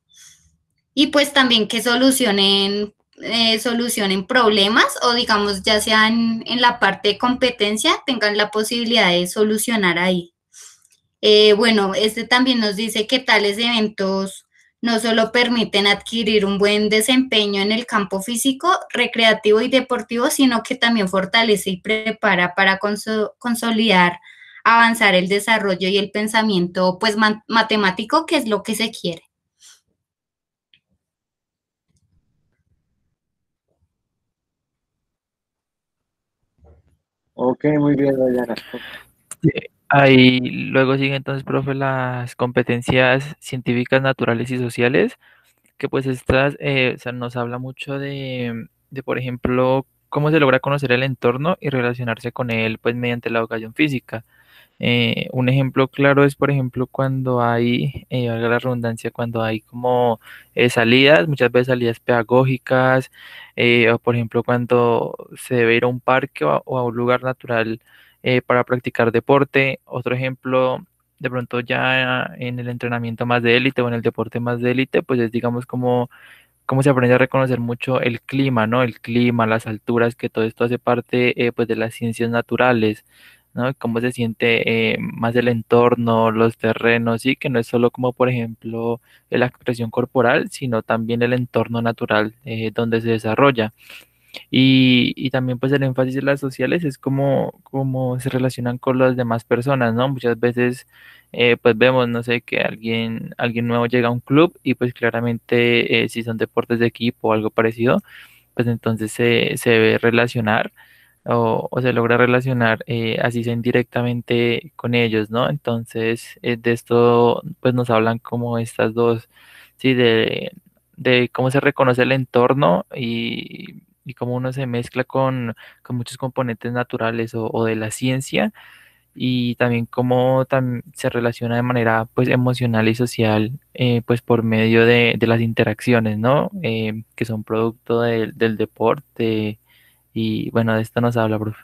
y pues también que solucionen, eh, solucionen problemas o digamos ya sean en la parte de competencia, tengan la posibilidad de solucionar ahí. Eh, bueno, este también nos dice que tales eventos no solo permiten adquirir un buen desempeño en el campo físico, recreativo y deportivo, sino que también fortalece y prepara para consolidar avanzar el desarrollo y el pensamiento pues matemático, que es lo que se quiere. Ok, muy bien, Dayana. Ahí luego sigue entonces, profe, las competencias científicas, naturales y sociales, que pues estas eh, nos habla mucho de, de, por ejemplo, cómo se logra conocer el entorno y relacionarse con él pues mediante la educación física. Eh, un ejemplo claro es, por ejemplo, cuando hay, eh, la redundancia, cuando hay como eh, salidas, muchas veces salidas pedagógicas, eh, o por ejemplo cuando se debe ir a un parque o a, un lugar natural eh, para practicar deporte. Otro ejemplo, de pronto ya en el entrenamiento más de élite o en el deporte más de élite, pues es digamos como cómo se aprende a reconocer mucho el clima, ¿no? El clima, las alturas, que todo esto hace parte pues de las ciencias naturales ¿no? Cómo se siente eh, más el entorno, los terrenos, sí, que no es solo como, por ejemplo, la expresión corporal, sino también el entorno natural eh, donde se desarrolla. Y, y, también pues el énfasis de las sociales es como, como se relacionan con las demás personas, ¿no? Muchas veces eh, pues vemos, no sé, que alguien, alguien nuevo llega a un club y pues claramente eh, si son deportes de equipo o algo parecido, pues entonces se, se debe relacionar o, se logra relacionar eh, así sea indirectamente con ellos, ¿no? Entonces de esto pues nos hablan como estas dos, sí, de, de cómo se reconoce el entorno y y cómo uno se mezcla con, con muchos componentes naturales o, de la ciencia y también cómo se relaciona de manera pues emocional y social eh, pues por medio de, de las interacciones, ¿no? Eh, que son producto de, del deporte y bueno, de esto nos habla, profe.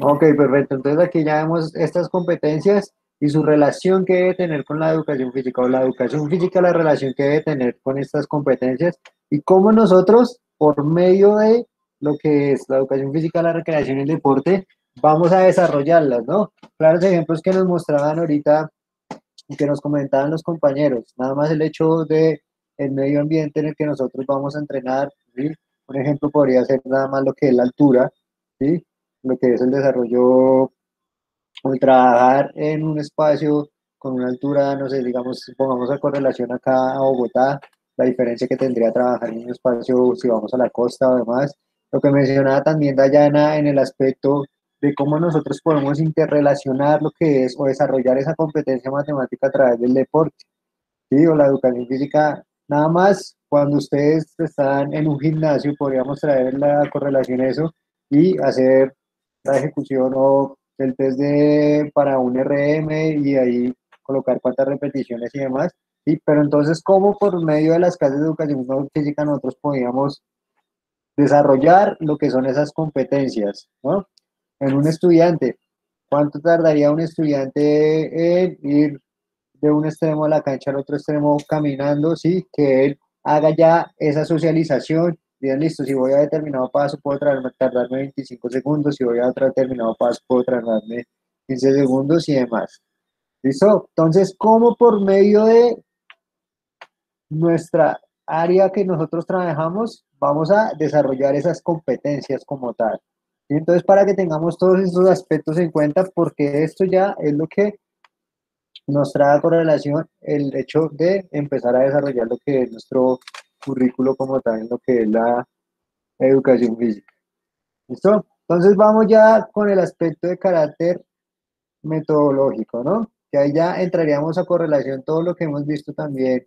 Ok, perfecto. Entonces aquí ya vemos estas competencias y su relación que debe tener con la educación física o la educación física, la relación que debe tener con estas competencias y cómo nosotros, por medio de lo que es la educación física, la recreación y el deporte, vamos a desarrollarlas, ¿no? Claros ejemplos que nos mostraban ahorita y que nos comentaban los compañeros, nada más el hecho de el medio ambiente en el que nosotros vamos a entrenar, ¿sí? Un ejemplo podría ser nada más lo que es la altura, ¿sí? Lo que es el desarrollo o el trabajar en un espacio con una altura, no sé, digamos, pongamos a correlación acá a Bogotá, la diferencia que tendría trabajar en un espacio si vamos a la costa o demás. Lo que mencionaba también Dayana en el aspecto de cómo nosotros podemos interrelacionar lo que es o desarrollar esa competencia matemática a través del deporte, ¿sí? O la educación física. Nada más cuando ustedes están en un gimnasio, podríamos traer la correlación eso y hacer la ejecución o el test de, para un RM y ahí colocar cuántas repeticiones y demás. ¿sí? Pero entonces, ¿cómo por medio de las clases de educación física nosotros podíamos desarrollar lo que son esas competencias, ¿no? En un estudiante, ¿cuánto tardaría un estudiante en ir de un extremo de la cancha al otro extremo caminando? Sí, que él haga ya esa socialización, bien listo, si voy a determinado paso puedo tardarme 25 segundos, si voy a otro determinado paso puedo tardarme 15 segundos y demás. ¿Listo? Entonces, ¿cómo por medio de nuestra área que nosotros trabajamos, vamos a desarrollar esas competencias como tal. ¿sí? Entonces, para que tengamos todos esos aspectos en cuenta, porque esto ya es lo que nos trae correlación el hecho de empezar a desarrollar lo que es nuestro currículo como tal, lo que es la educación física. ¿Listo? Entonces vamos ya con el aspecto de carácter metodológico, ¿no? Que ahí ya entraríamos a correlación todo lo que hemos visto también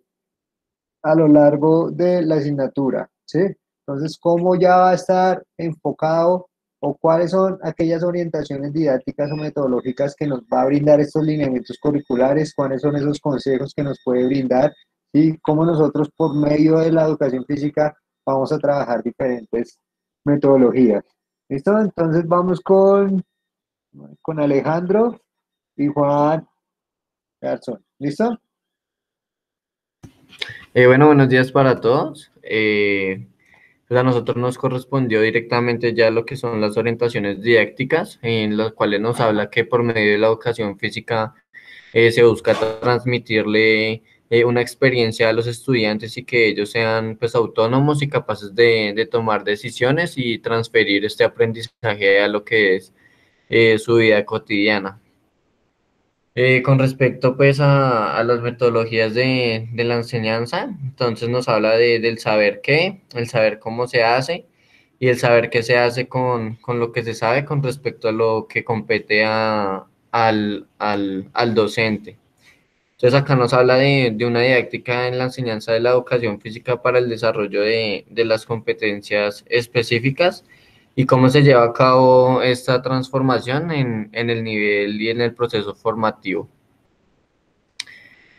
a lo largo de la asignatura, ¿sí? Entonces, ¿cómo ya va a estar enfocado o cuáles son aquellas orientaciones didácticas o metodológicas que nos va a brindar estos lineamientos curriculares? ¿Cuáles son esos consejos que nos puede brindar? ¿Y cómo nosotros por medio de la educación física vamos a trabajar diferentes metodologías? ¿Listo? Entonces vamos con, con Alejandro y Juan Garzón. ¿Listo? Eh, bueno, buenos días para todos. Eh, pues a nosotros nos correspondió directamente ya lo que son las orientaciones didácticas, en las cuales nos habla que por medio de la educación física eh, se busca transmitirle eh, una experiencia a los estudiantes y que ellos sean pues autónomos y capaces de, de tomar decisiones y transferir este aprendizaje a lo que es eh, su vida cotidiana. Eh, con respecto pues a, las metodologías de, la enseñanza, entonces nos habla de, del saber qué, el saber cómo se hace y el saber qué se hace con, lo que se sabe con respecto a lo que compete al, docente. Entonces acá nos habla de, una didáctica en la enseñanza de la educación física para el desarrollo de, de las competencias específicas y cómo se lleva a cabo esta transformación en, en el nivel y en el proceso formativo.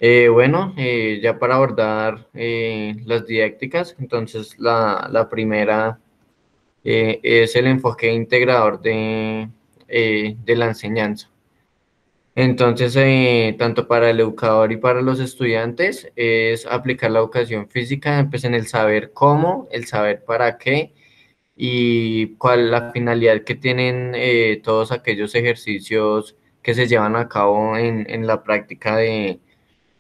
Eh, bueno, eh, ya para abordar eh, las didácticas, entonces la, la primera es el enfoque integrador de, de la enseñanza. Entonces, tanto para el educador y para los estudiantes es aplicar la educación física pues, en el saber cómo, el saber para qué, y cuál la finalidad que tienen eh, todos aquellos ejercicios que se llevan a cabo en, en la práctica de,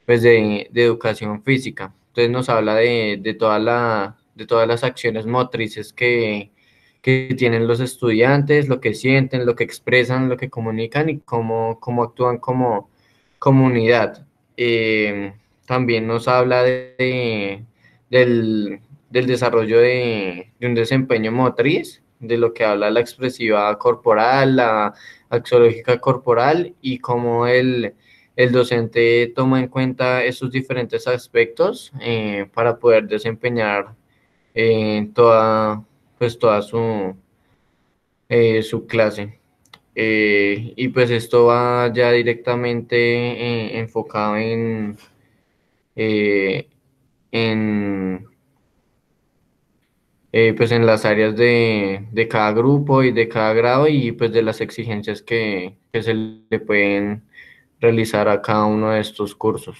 pues de, de, educación física. Entonces nos habla de, de, toda la, de todas las acciones motrices que, que tienen los estudiantes, lo que sienten, lo que expresan, lo que comunican y cómo, cómo actúan como comunidad. Eh, también nos habla de, del, del desarrollo de, un desempeño motriz, de lo que habla la expresiva corporal, la axiológica corporal y cómo el, el docente toma en cuenta esos diferentes aspectos eh, para poder desempeñar eh, toda, pues toda su, eh, su clase. y pues esto va ya directamente enfocado en, en eh, pues en las áreas de, de, cada grupo y de cada grado y pues de las exigencias que, que se le pueden realizar a cada uno de estos cursos.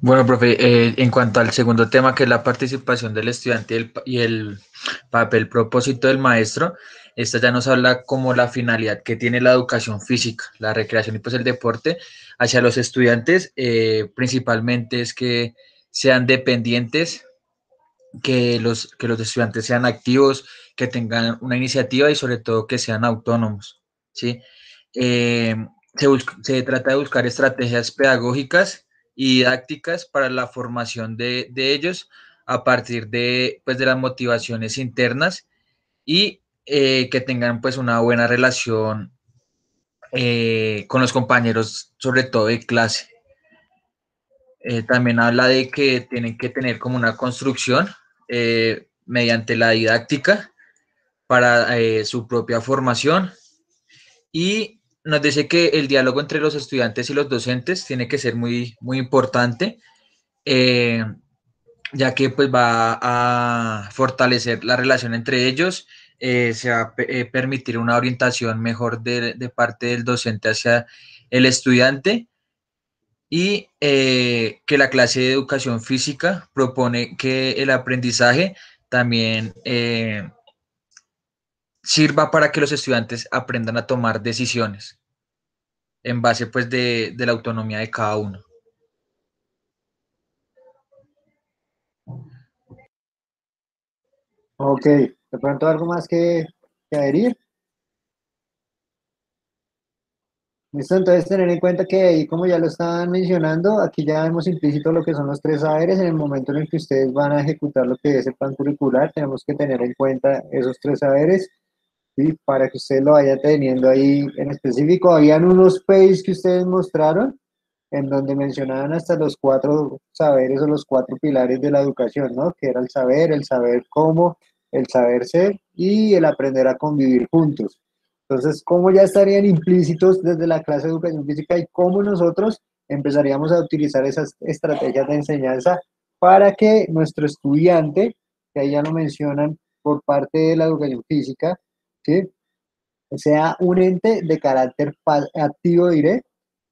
Bueno, profe, eh, en cuanto al segundo tema, que es la participación del estudiante y el, y el papel propósito del maestro, esta ya nos habla como la finalidad que tiene la educación física, la recreación y pues el deporte hacia los estudiantes, eh, principalmente es que sean dependientes, que los, que los estudiantes sean activos, que tengan una iniciativa y sobre todo que sean autónomos, ¿sí? Eh, se, se, trata de buscar estrategias pedagógicas y didácticas para la formación de, de ellos a partir de, pues, de las motivaciones internas y eh, que tengan pues una buena relación eh, con los compañeros, sobre todo de clase. Eh, también habla de que tienen que tener como una construcción mediante la didáctica para su propia formación y nos dice que el diálogo entre los estudiantes y los docentes tiene que ser muy, muy importante, ya que pues va a fortalecer la relación entre ellos eh, se va a eh, permitir una orientación mejor de, parte del docente hacia el estudiante y eh, que la clase de educación física propone que el aprendizaje también sirva para que los estudiantes aprendan a tomar decisiones en base pues de, de la autonomía de cada uno. Ok, de pronto algo más que, que adherir. Listo, entonces tener en cuenta que ahí, como ya lo estaban mencionando, aquí ya vemos implícito lo que son los tres saberes. En el momento en el que ustedes van a ejecutar lo que es el plan curricular, tenemos que tener en cuenta esos tres saberes, ¿sí? para que ustedes lo vayan teniendo ahí en específico. Habían unos pages que ustedes mostraron, en donde mencionaban hasta los cuatro saberes o los cuatro pilares de la educación, ¿no? Que era el saber, el saber cómo, el saber ser y el aprender a convivir juntos. Entonces, ¿cómo ya estarían implícitos desde la clase de educación física y cómo nosotros empezaríamos a utilizar esas estrategias de enseñanza para que nuestro estudiante, que ahí ya lo mencionan por parte de la educación física, ¿sí? sea un ente de carácter activo, diré,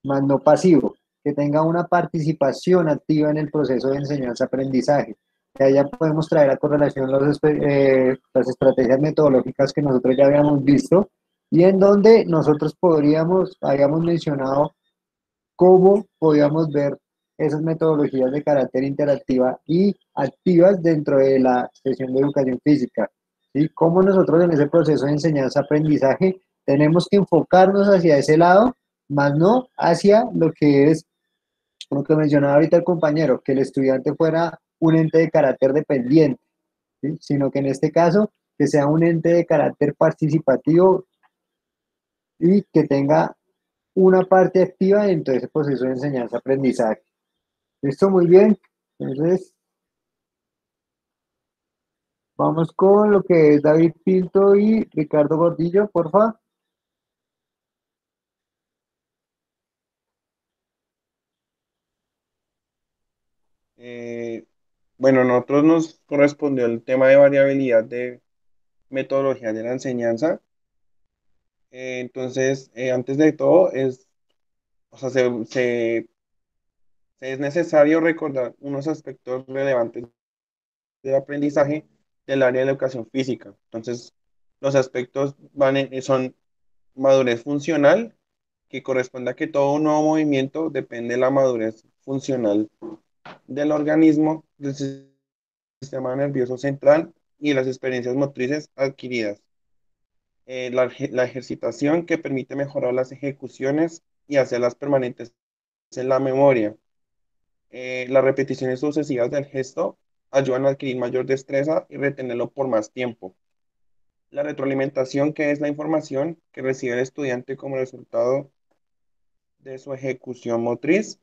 más no pasivo, que tenga una participación activa en el proceso de enseñanza-aprendizaje. Que allá podemos traer a correlación los, eh, las estrategias metodológicas que nosotros ya habíamos visto y en donde nosotros podríamos, habíamos mencionado cómo podíamos ver esas metodologías de carácter interactiva y activas dentro de la sesión de educación física. ¿sí? Cómo nosotros en ese proceso de enseñanza-aprendizaje tenemos que enfocarnos hacia ese lado, más no hacia lo que es, lo que mencionaba ahorita el compañero, que el estudiante fuera un ente de carácter dependiente, sino que en este caso que sea un ente de carácter participativo y que tenga una parte activa dentro de ese proceso de enseñanza-aprendizaje. ¿Listo? Muy bien. Entonces, vamos con lo que es David Pinto y Ricardo Gordillo, por favor. Eh, bueno, nosotros nos correspondió el tema de variabilidad de metodología de la enseñanza Eh, entonces, eh, antes de todo, es, o sea, se, es necesario recordar unos aspectos relevantes del aprendizaje del área de la educación física. Entonces, los aspectos van en- son madurez funcional, que corresponde a que todo nuevo movimiento depende de la madurez funcional del organismo, del sistema nervioso central y las experiencias motrices adquiridas. Eh, la ejercitación que permite mejorar las ejecuciones y hacerlas permanentes en la memoria. Eh, las repeticiones sucesivas del gesto ayudan a adquirir mayor destreza y retenerlo por más tiempo. La retroalimentación, que es la información que recibe el estudiante como resultado de su ejecución motriz.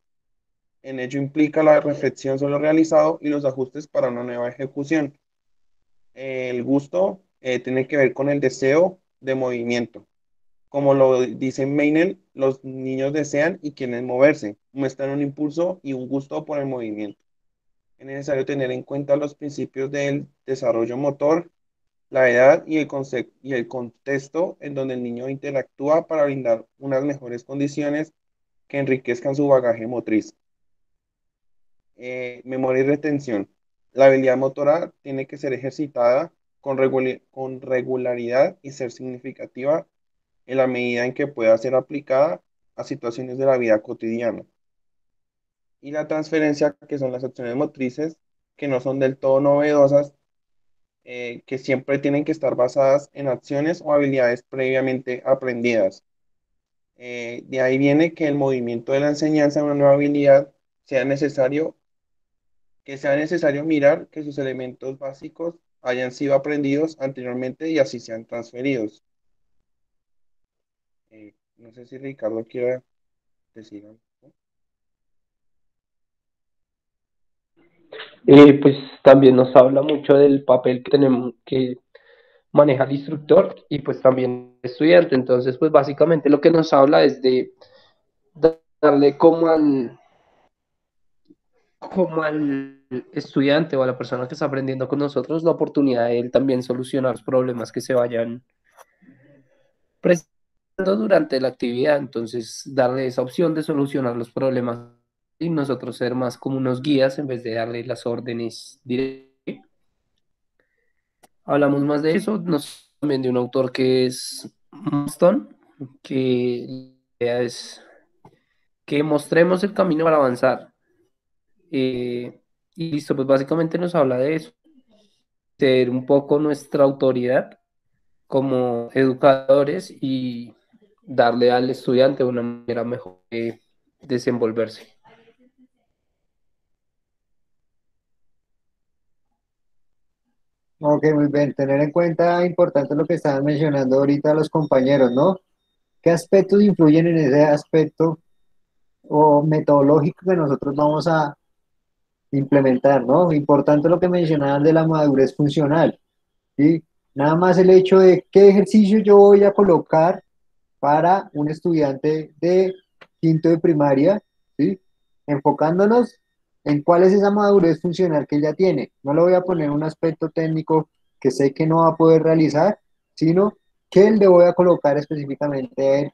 En ello implica la reflexión sobre lo realizado y los ajustes para una nueva ejecución. El gusto eh, tiene que ver con el deseo de movimiento. Como lo dice Meinel, los niños desean y quieren moverse, muestran un impulso y un gusto por el movimiento. Es necesario tener en cuenta los principios del desarrollo motor, la edad y el, y el contexto en donde el niño interactúa para brindar unas mejores condiciones que enriquezcan su bagaje motriz. Eh, memoria y retención. La habilidad motora tiene que ser ejercitada con, con regularidad y ser significativa en la medida en que pueda ser aplicada a situaciones de la vida cotidiana. Y la transferencia, que son las acciones motrices, que no son del todo novedosas, eh, que siempre tienen que estar basadas en acciones o habilidades previamente aprendidas. Eh, de ahí viene que el movimiento de la enseñanza de una nueva habilidad sea necesario, que sea necesario mirar que sus elementos básicos hayan sido aprendidos anteriormente y así sean transferidos. Eh, no sé si Ricardo quiere decir algo. Eh, pues también nos habla mucho del papel que tenemos que maneja el instructor y pues también el estudiante. Entonces, pues básicamente lo que nos habla es de darle como al, como al estudiante o a la persona que está aprendiendo con nosotros la oportunidad de él también solucionar los problemas que se vayan presentando durante la actividad. Entonces, darle esa opción de solucionar los problemas y nosotros ser más como unos guías en vez de darle las órdenes directas. Hablamos más de eso, también de un autor que es Maston, que es que mostremos el camino para avanzar. Eh, y listo, pues básicamente nos habla de eso, ser un poco nuestra autoridad como educadores y darle al estudiante una manera mejor de desenvolverse. Ok, muy bien. Tener en cuenta, importante lo que estaban mencionando ahorita los compañeros, ¿no? ¿Qué aspectos influyen en ese aspecto o metodológico que nosotros vamos a implementar, ¿no? Importante lo que mencionaban de la madurez funcional, ¿sí? Nada más el hecho de qué ejercicio yo voy a colocar para un estudiante de quinto de primaria, ¿sí? Enfocándonos en cuál es esa madurez funcional que ella tiene. No le voy a poner un aspecto técnico que sé que no va a poder realizar, sino que le voy a colocar específicamente a él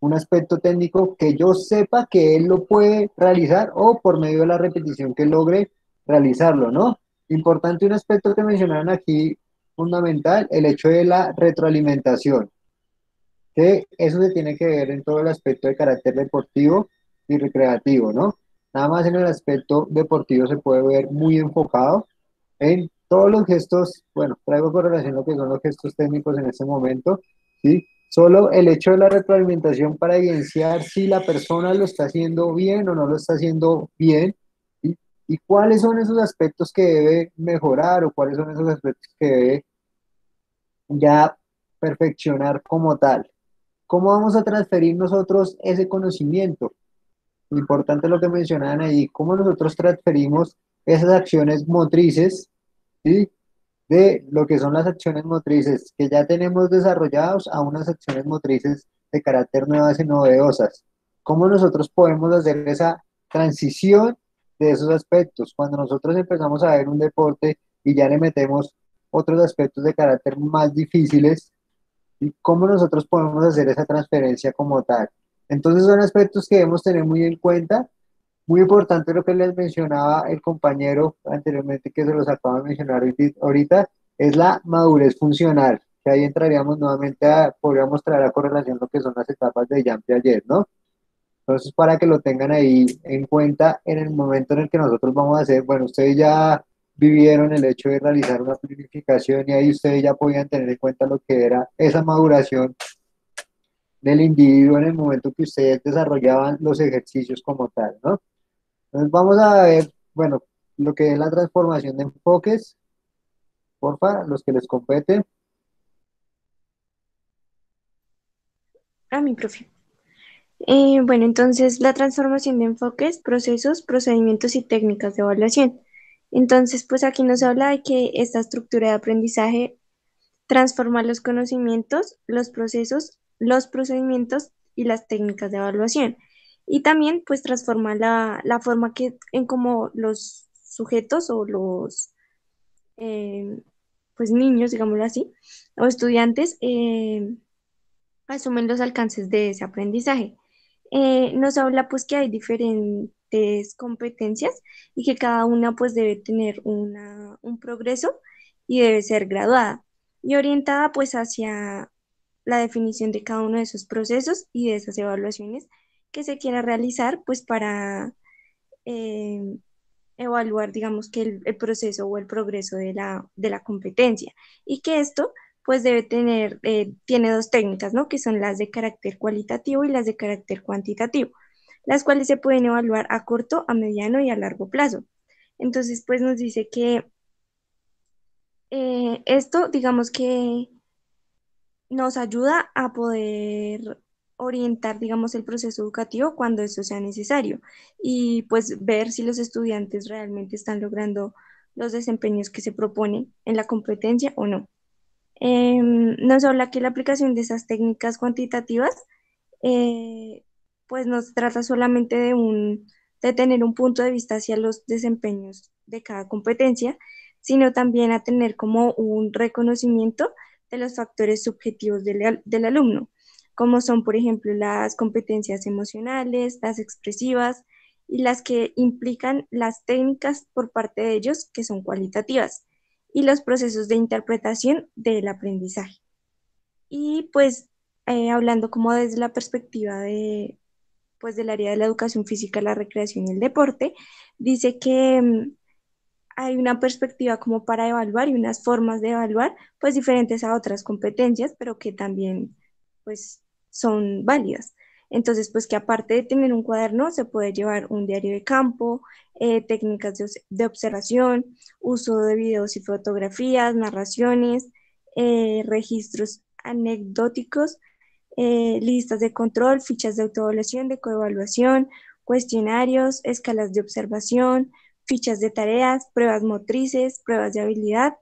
un aspecto técnico que yo sepa que él lo puede realizar o por medio de la repetición que logre realizarlo, ¿no? Importante un aspecto que mencionaron aquí fundamental, el hecho de la retroalimentación, que eso se tiene que ver en todo el aspecto de carácter deportivo y recreativo, ¿no? Nada más en el aspecto deportivo se puede ver muy enfocado en todos los gestos, bueno, traigo correlación lo que son los gestos técnicos en este momento, ¿sí? Solo el hecho de la retroalimentación para evidenciar si la persona lo está haciendo bien o no lo está haciendo bien, y cuáles son esos aspectos que debe mejorar o cuáles son esos aspectos que debe ya perfeccionar como tal. ¿Cómo vamos a transferir nosotros ese conocimiento? Importante lo que mencionaban ahí, cómo nosotros transferimos esas acciones motrices, ¿sí? De lo que son las acciones motrices que ya tenemos desarrollados a unas acciones motrices de carácter nuevas y novedosas. ¿Cómo nosotros podemos hacer esa transición de esos aspectos? Cuando nosotros empezamos a ver un deporte y ya le metemos otros aspectos de carácter más difíciles, y cómo nosotros podemos hacer esa transferencia como tal. Entonces son aspectos que debemos tener muy en cuenta. Muy importante lo que les mencionaba el compañero anteriormente, que se los acaba de mencionar ahorita, es la madurez funcional, que ahí entraríamos nuevamente a, podríamos traer a correlación lo que son las etapas de Jean Piaget, ¿no? Entonces, para que lo tengan ahí en cuenta en el momento en el que nosotros vamos a hacer, bueno, ustedes ya vivieron el hecho de realizar una planificación y ahí ustedes ya podían tener en cuenta lo que era esa maduración del individuo en el momento que ustedes desarrollaban los ejercicios como tal, ¿no? Entonces vamos a ver, bueno, lo que es la transformación de enfoques, porfa, los que les competen. A mi profe. Eh, bueno, entonces la transformación de enfoques, procesos, procedimientos y técnicas de evaluación. Entonces, pues aquí nos habla de que esta estructura de aprendizaje transforma los conocimientos, los procesos, los procedimientos y las técnicas de evaluación. Y también, pues, transforma la, forma que, en cómo los sujetos o los, eh, pues, niños, digámoslo así, o estudiantes eh, asumen los alcances de ese aprendizaje. Eh, nos habla, pues, que hay diferentes competencias y que cada una pues debe tener una, un progreso y debe ser graduada y orientada pues hacia la definición de cada uno de esos procesos y de esas evaluaciones que se quiera realizar pues para eh, evaluar digamos que el, proceso o el progreso de la, de la competencia y que esto pues debe tener, eh, tiene dos técnicas, ¿no? Que son las de carácter cualitativo y las de carácter cuantitativo las cuales se pueden evaluar a corto, a mediano y a largo plazo. Entonces, pues nos dice que eh, esto, digamos que nos ayuda a poder orientar, digamos, el proceso educativo cuando eso sea necesario y pues ver si los estudiantes realmente están logrando los desempeños que se proponen en la competencia o no. Em, nos habla que la aplicación de esas técnicas cuantitativas eh, pues no se trata solamente de, un, de tener un punto de vista hacia los desempeños de cada competencia, sino también a tener como un reconocimiento de los factores subjetivos del, del alumno, como son, por ejemplo, las competencias emocionales, las expresivas y las que implican las técnicas por parte de ellos que son cualitativas y los procesos de interpretación del aprendizaje. Y pues eh, hablando como desde la perspectiva de, pues del área de la educación física, la recreación y el deporte, dice que mm, hay una perspectiva como para evaluar y unas formas de evaluar, pues diferentes a otras competencias, pero que también pues son válidas. Entonces, pues que aparte de tener un cuaderno, se puede llevar un diario de campo, eh, técnicas de, observación, uso de videos y fotografías, narraciones, eh, registros anecdóticos, eh, listas de control, fichas de autoevaluación, de coevaluación, cuestionarios, escalas de observación, fichas de tareas, pruebas motrices, pruebas de habilidad.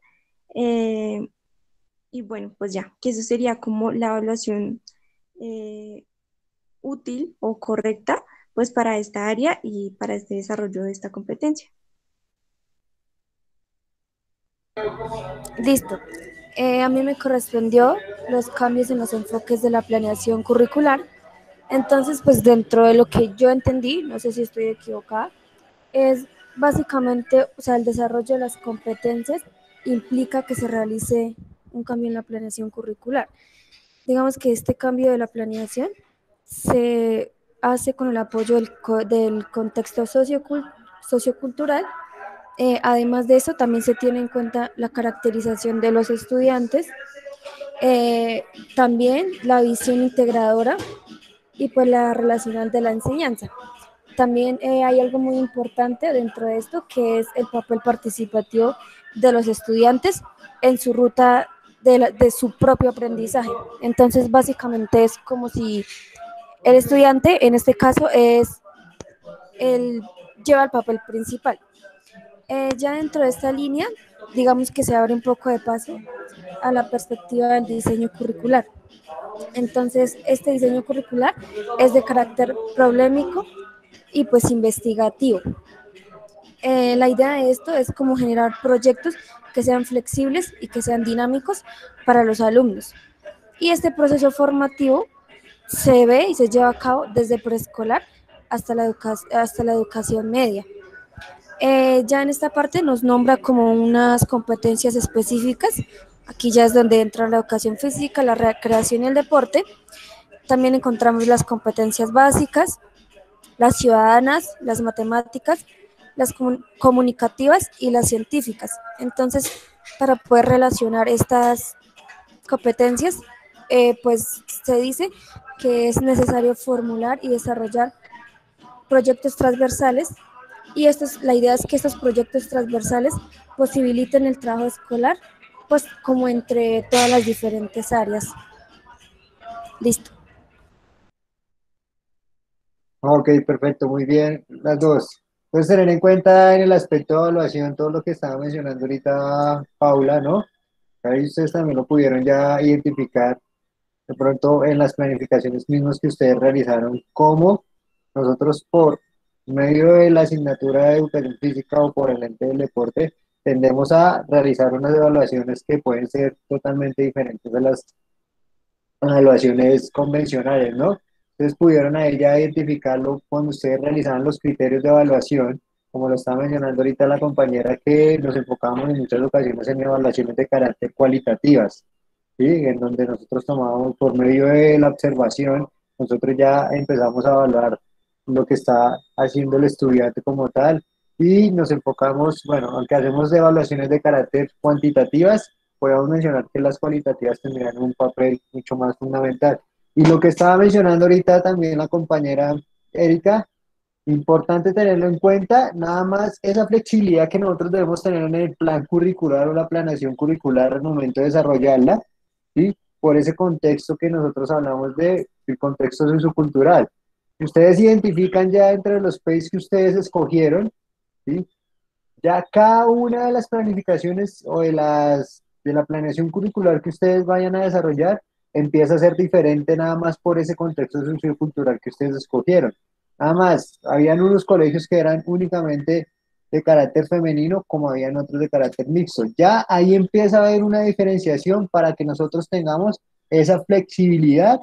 Y bueno, pues ya, que eso sería como la evaluación eh, útil o correcta pues para esta área y para este desarrollo de esta competencia. Listo. Eh, a mí me correspondió los cambios en los enfoques de la planeación curricular. Entonces, pues dentro de lo que yo entendí, no sé si estoy equivocada, es básicamente, o sea, el desarrollo de las competencias implica que se realice un cambio en la planeación curricular. Digamos que este cambio de la planeación se hace con el apoyo del, del contexto sociocultural eh, además de eso, también se tiene en cuenta la caracterización de los estudiantes, eh, también la visión integradora y pues la relacional de la enseñanza. También eh, hay algo muy importante dentro de esto, que es el papel participativo de los estudiantes en su ruta de, su propio aprendizaje. Entonces, básicamente es como si el estudiante, en este caso, es el, lleva el papel principal. Eh, ya dentro de esta línea, digamos que se abre un poco de paso a la perspectiva del diseño curricular. Entonces, este diseño curricular es de carácter problemático y pues investigativo. Eh, la idea de esto es como generar proyectos que sean flexibles y que sean dinámicos para los alumnos. Y este proceso formativo se ve y se lleva a cabo desde preescolar hasta la, hasta la educación media. Eh, ya en esta parte nos nombra como unas competencias específicas. Aquí ya es donde entra la educación física, la recreación y el deporte. También encontramos las competencias básicas, las ciudadanas, las matemáticas, las comunicativas y las científicas. Entonces, para poder relacionar estas competencias, eh, pues se dice que es necesario formular y desarrollar proyectos transversales y esto es, la idea es que estos proyectos transversales posibiliten el trabajo escolar, pues como entre todas las diferentes áreas. Listo. Ok, perfecto, muy bien, las dos. Entonces, tener en cuenta en el aspecto de evaluación todo lo que estaba mencionando ahorita Paula, ¿no? Ahí ustedes también lo pudieron ya identificar de pronto en las planificaciones mismas que ustedes realizaron, cómo nosotros por medio de la asignatura de educación física o por el ente del deporte, tendemos a realizar unas evaluaciones que pueden ser totalmente diferentes de las evaluaciones convencionales, ¿no? Ustedes pudieron ahí ya identificarlo cuando ustedes realizaban los criterios de evaluación, como lo estaba mencionando ahorita la compañera, que nos enfocábamos en muchas ocasiones en evaluaciones de carácter cualitativas, ¿sí? en donde nosotros tomábamos por medio de la observación, nosotros ya empezamos a evaluar lo que está haciendo el estudiante como tal y nos enfocamos, bueno, aunque hacemos evaluaciones de carácter cuantitativas, podemos mencionar que las cualitativas tendrían un papel mucho más fundamental. Y lo que estaba mencionando ahorita también la compañera Erika, importante tenerlo en cuenta, nada más esa flexibilidad que nosotros debemos tener en el plan curricular o la planeación curricular al momento de desarrollarla, ¿sí? por ese contexto que nosotros hablamos de el contexto sociocultural. Ustedes identifican ya entre los PACE que ustedes escogieron, ¿sí? ya cada una de las planificaciones o de, las, de la planeación curricular que ustedes vayan a desarrollar empieza a ser diferente nada más por ese contexto sociocultural que ustedes escogieron. Nada más, habían unos colegios que eran únicamente de carácter femenino, como habían otros de carácter mixto. Ya ahí empieza a haber una diferenciación para que nosotros tengamos esa flexibilidad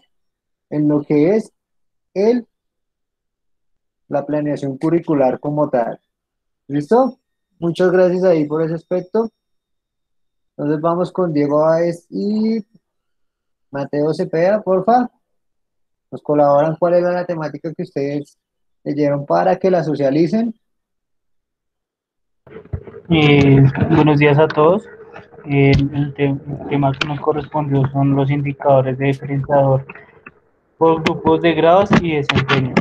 en lo que es el, la planeación curricular como tal. ¿Listo? Muchas gracias ahí por ese aspecto. Entonces vamos con Diego Aes y Mateo Cepeda, porfa. Nos colaboran cuál era la temática que ustedes leyeron para que la socialicen. Eh, buenos días a todos. Eh, el, tema que nos correspondió son los indicadores de diferenciador por grupos de grados y desempeños.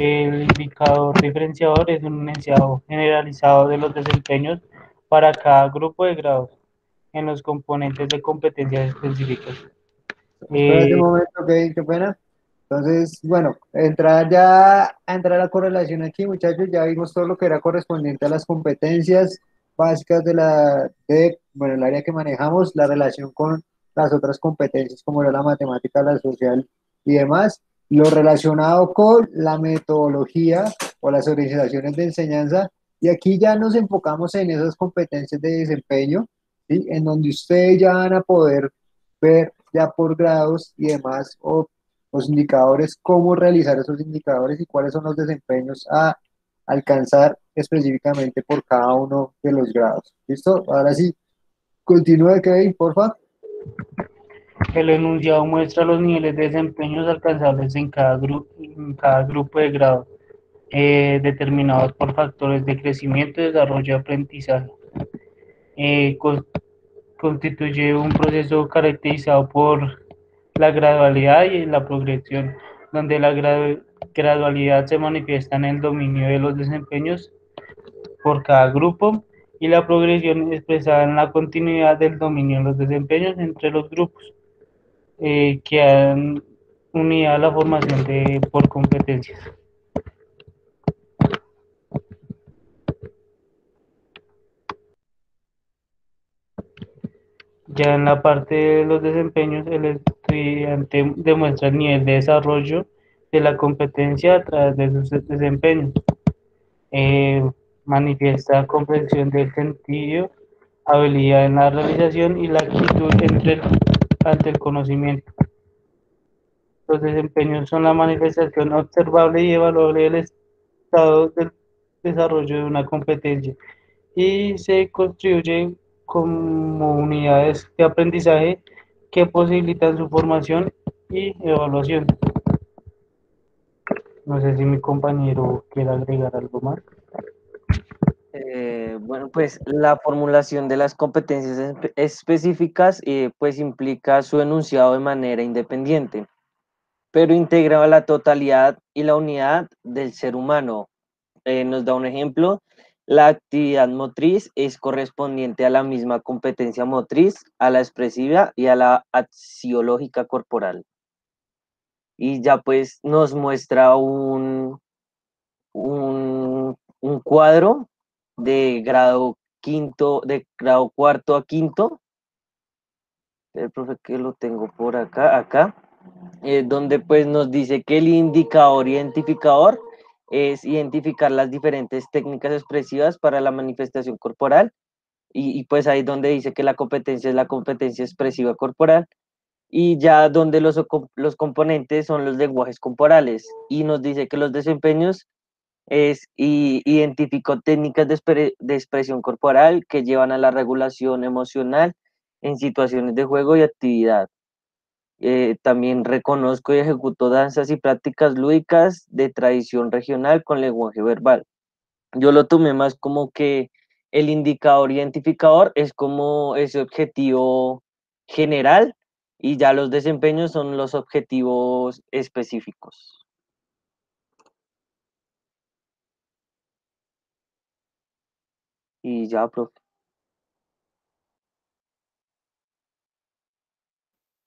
El indicador diferenciador es un enunciado generalizado de los desempeños para cada grupo de grados en los componentes de competencias específicas. Espera un momento, qué pena. Entonces, bueno, entrar ya a entrar a la correlación aquí, muchachos, ya vimos todo lo que era correspondiente a las competencias básicas de la, de, bueno, el área que manejamos, la relación con las otras competencias como era la matemática, la social y demás, lo relacionado con la metodología o las organizaciones de enseñanza, y aquí ya nos enfocamos en esas competencias de desempeño, ¿sí? en donde ustedes ya van a poder ver ya por grados y demás, o los indicadores, cómo realizar esos indicadores y cuáles son los desempeños a alcanzar específicamente por cada uno de los grados. ¿Listo? Ahora sí, continúe, Kevin, porfa. El enunciado muestra los niveles de desempeños alcanzables en cada, grupo en cada grupo de grado, eh, determinados por factores de crecimiento, desarrollo y aprendizaje. Eh, constituye un proceso caracterizado por la gradualidad y la progresión, donde la gradualidad se manifiesta en el dominio de los desempeños por cada grupo y la progresión expresada en la continuidad del dominio de los desempeños entre los grupos eh, que han unido a la formación de, por competencias. Ya en la parte de los desempeños, el estudiante demuestra el nivel de desarrollo de la competencia a través de sus desempeños. Eh, manifiesta comprensión del sentido, habilidad en la realización y la actitud ante el conocimiento. Los desempeños son la manifestación observable y evaluable del estado del desarrollo de una competencia y se construye como unidades de aprendizaje que posibilitan su formación y evaluación. No sé si mi compañero quiere agregar algo más. Eh, bueno, pues la formulación de las competencias espe- específicas eh, pues implica su enunciado de manera independiente, pero integra la totalidad y la unidad del ser humano. Eh, nos da un ejemplo, la actividad motriz es correspondiente a la misma competencia motriz, a la expresiva y a la axiológica corporal. Y ya pues nos muestra un, un, un cuadro de grado quinto, de grado cuarto a quinto. El profe que lo tengo por acá, acá, eh, donde pues nos dice que el indicador identificador es identificar las diferentes técnicas expresivas para la manifestación corporal y, y, pues ahí donde dice que la competencia es la competencia expresiva corporal y ya donde los, los componentes son los lenguajes corporales y nos dice que los desempeños es y identificó técnicas de, de expresión corporal que llevan a la regulación emocional en situaciones de juego y actividad. Eh, también reconozco y ejecuto danzas y prácticas lúdicas de tradición regional con lenguaje verbal. Yo lo tomé más como que el indicador identificador es como ese objetivo general y ya los desempeños son los objetivos específicos. Y ya, profe.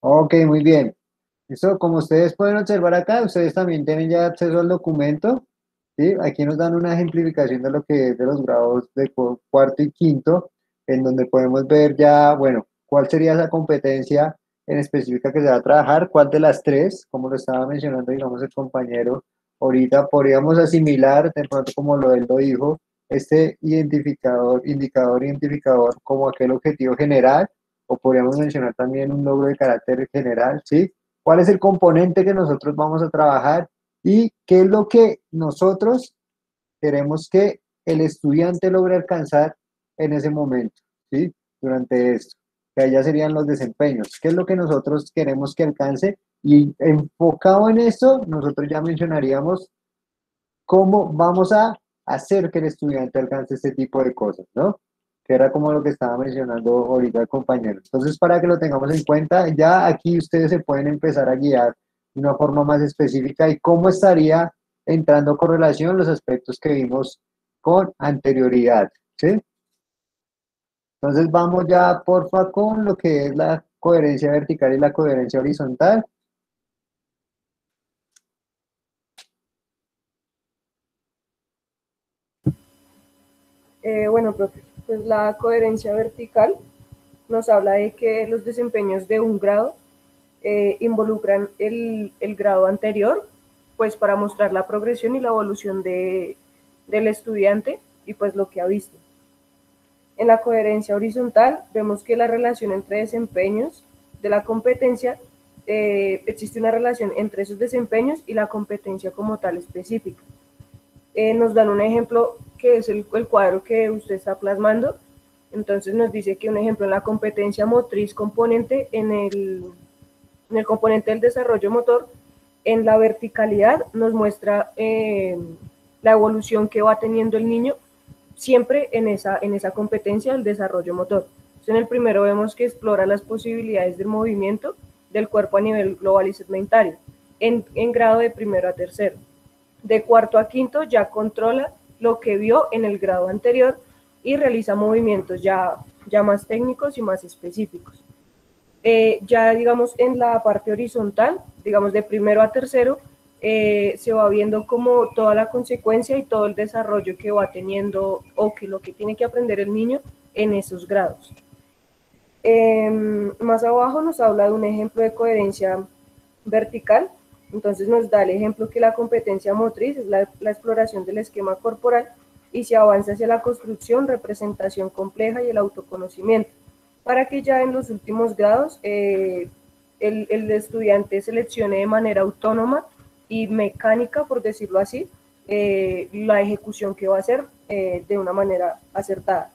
Ok, muy bien. Eso, como ustedes pueden observar acá, ustedes también tienen ya acceso al documento, ¿sí? Aquí nos dan una ejemplificación de lo que es de los grados de cu- cuarto y quinto, en donde podemos ver ya, bueno, cuál sería esa competencia en específica que se va a trabajar, cuál de las tres, como lo estaba mencionando, digamos, el compañero, ahorita podríamos asimilar, de pronto como lo él lo dijo, este identificador, indicador identificador como aquel objetivo general, o podríamos mencionar también un logro de carácter general, ¿sí? ¿Cuál es el componente que nosotros vamos a trabajar y qué es lo que nosotros queremos que el estudiante logre alcanzar en ese momento, ¿sí? Durante esto, que allá serían los desempeños. ¿Qué es lo que nosotros queremos que alcance? Y enfocado en eso, nosotros ya mencionaríamos cómo vamos a hacer que el estudiante alcance este tipo de cosas, ¿no? Que era como lo que estaba mencionando ahorita el compañero. Entonces, para que lo tengamos en cuenta, ya aquí ustedes se pueden empezar a guiar de una forma más específica y cómo estaría entrando con relación los aspectos que vimos con anterioridad, ¿sí? Entonces, vamos ya, porfa, con lo que es la coherencia vertical y la coherencia horizontal. Eh, bueno, profe, pues la coherencia vertical nos habla de que los desempeños de un grado eh, involucran el, el grado anterior, pues para mostrar la progresión y la evolución de, del estudiante y pues lo que ha visto. En la coherencia horizontal vemos que la relación entre desempeños de la competencia, eh, existe una relación entre esos desempeños y la competencia como tal específica. Eh, nos dan un ejemplo que es el, cuadro que usted está plasmando. Entonces nos dice que un ejemplo en la competencia motriz componente, en el, en el componente del desarrollo motor, en la verticalidad nos muestra eh, la evolución que va teniendo el niño siempre en esa, en esa competencia del desarrollo motor. Entonces, en el primero vemos que explora las posibilidades del movimiento del cuerpo a nivel global y segmentario, en, en grado de primero a tercero. De cuarto a quinto ya controla lo que vio en el grado anterior y realiza movimientos ya, ya más técnicos y más específicos. Eh, ya digamos en la parte horizontal, digamos de primero a tercero, eh, se va viendo como toda la consecuencia y todo el desarrollo que va teniendo o que lo que tiene que aprender el niño en esos grados. Eh, más abajo nos habla de un ejemplo de coherencia vertical, entonces nos da el ejemplo que la competencia motriz es la, exploración del esquema corporal y se avanza hacia la construcción, representación compleja y el autoconocimiento, para que ya en los últimos grados eh, el, el estudiante seleccione de manera autónoma y mecánica, por decirlo así, eh, la ejecución que va a hacer eh, de una manera acertada.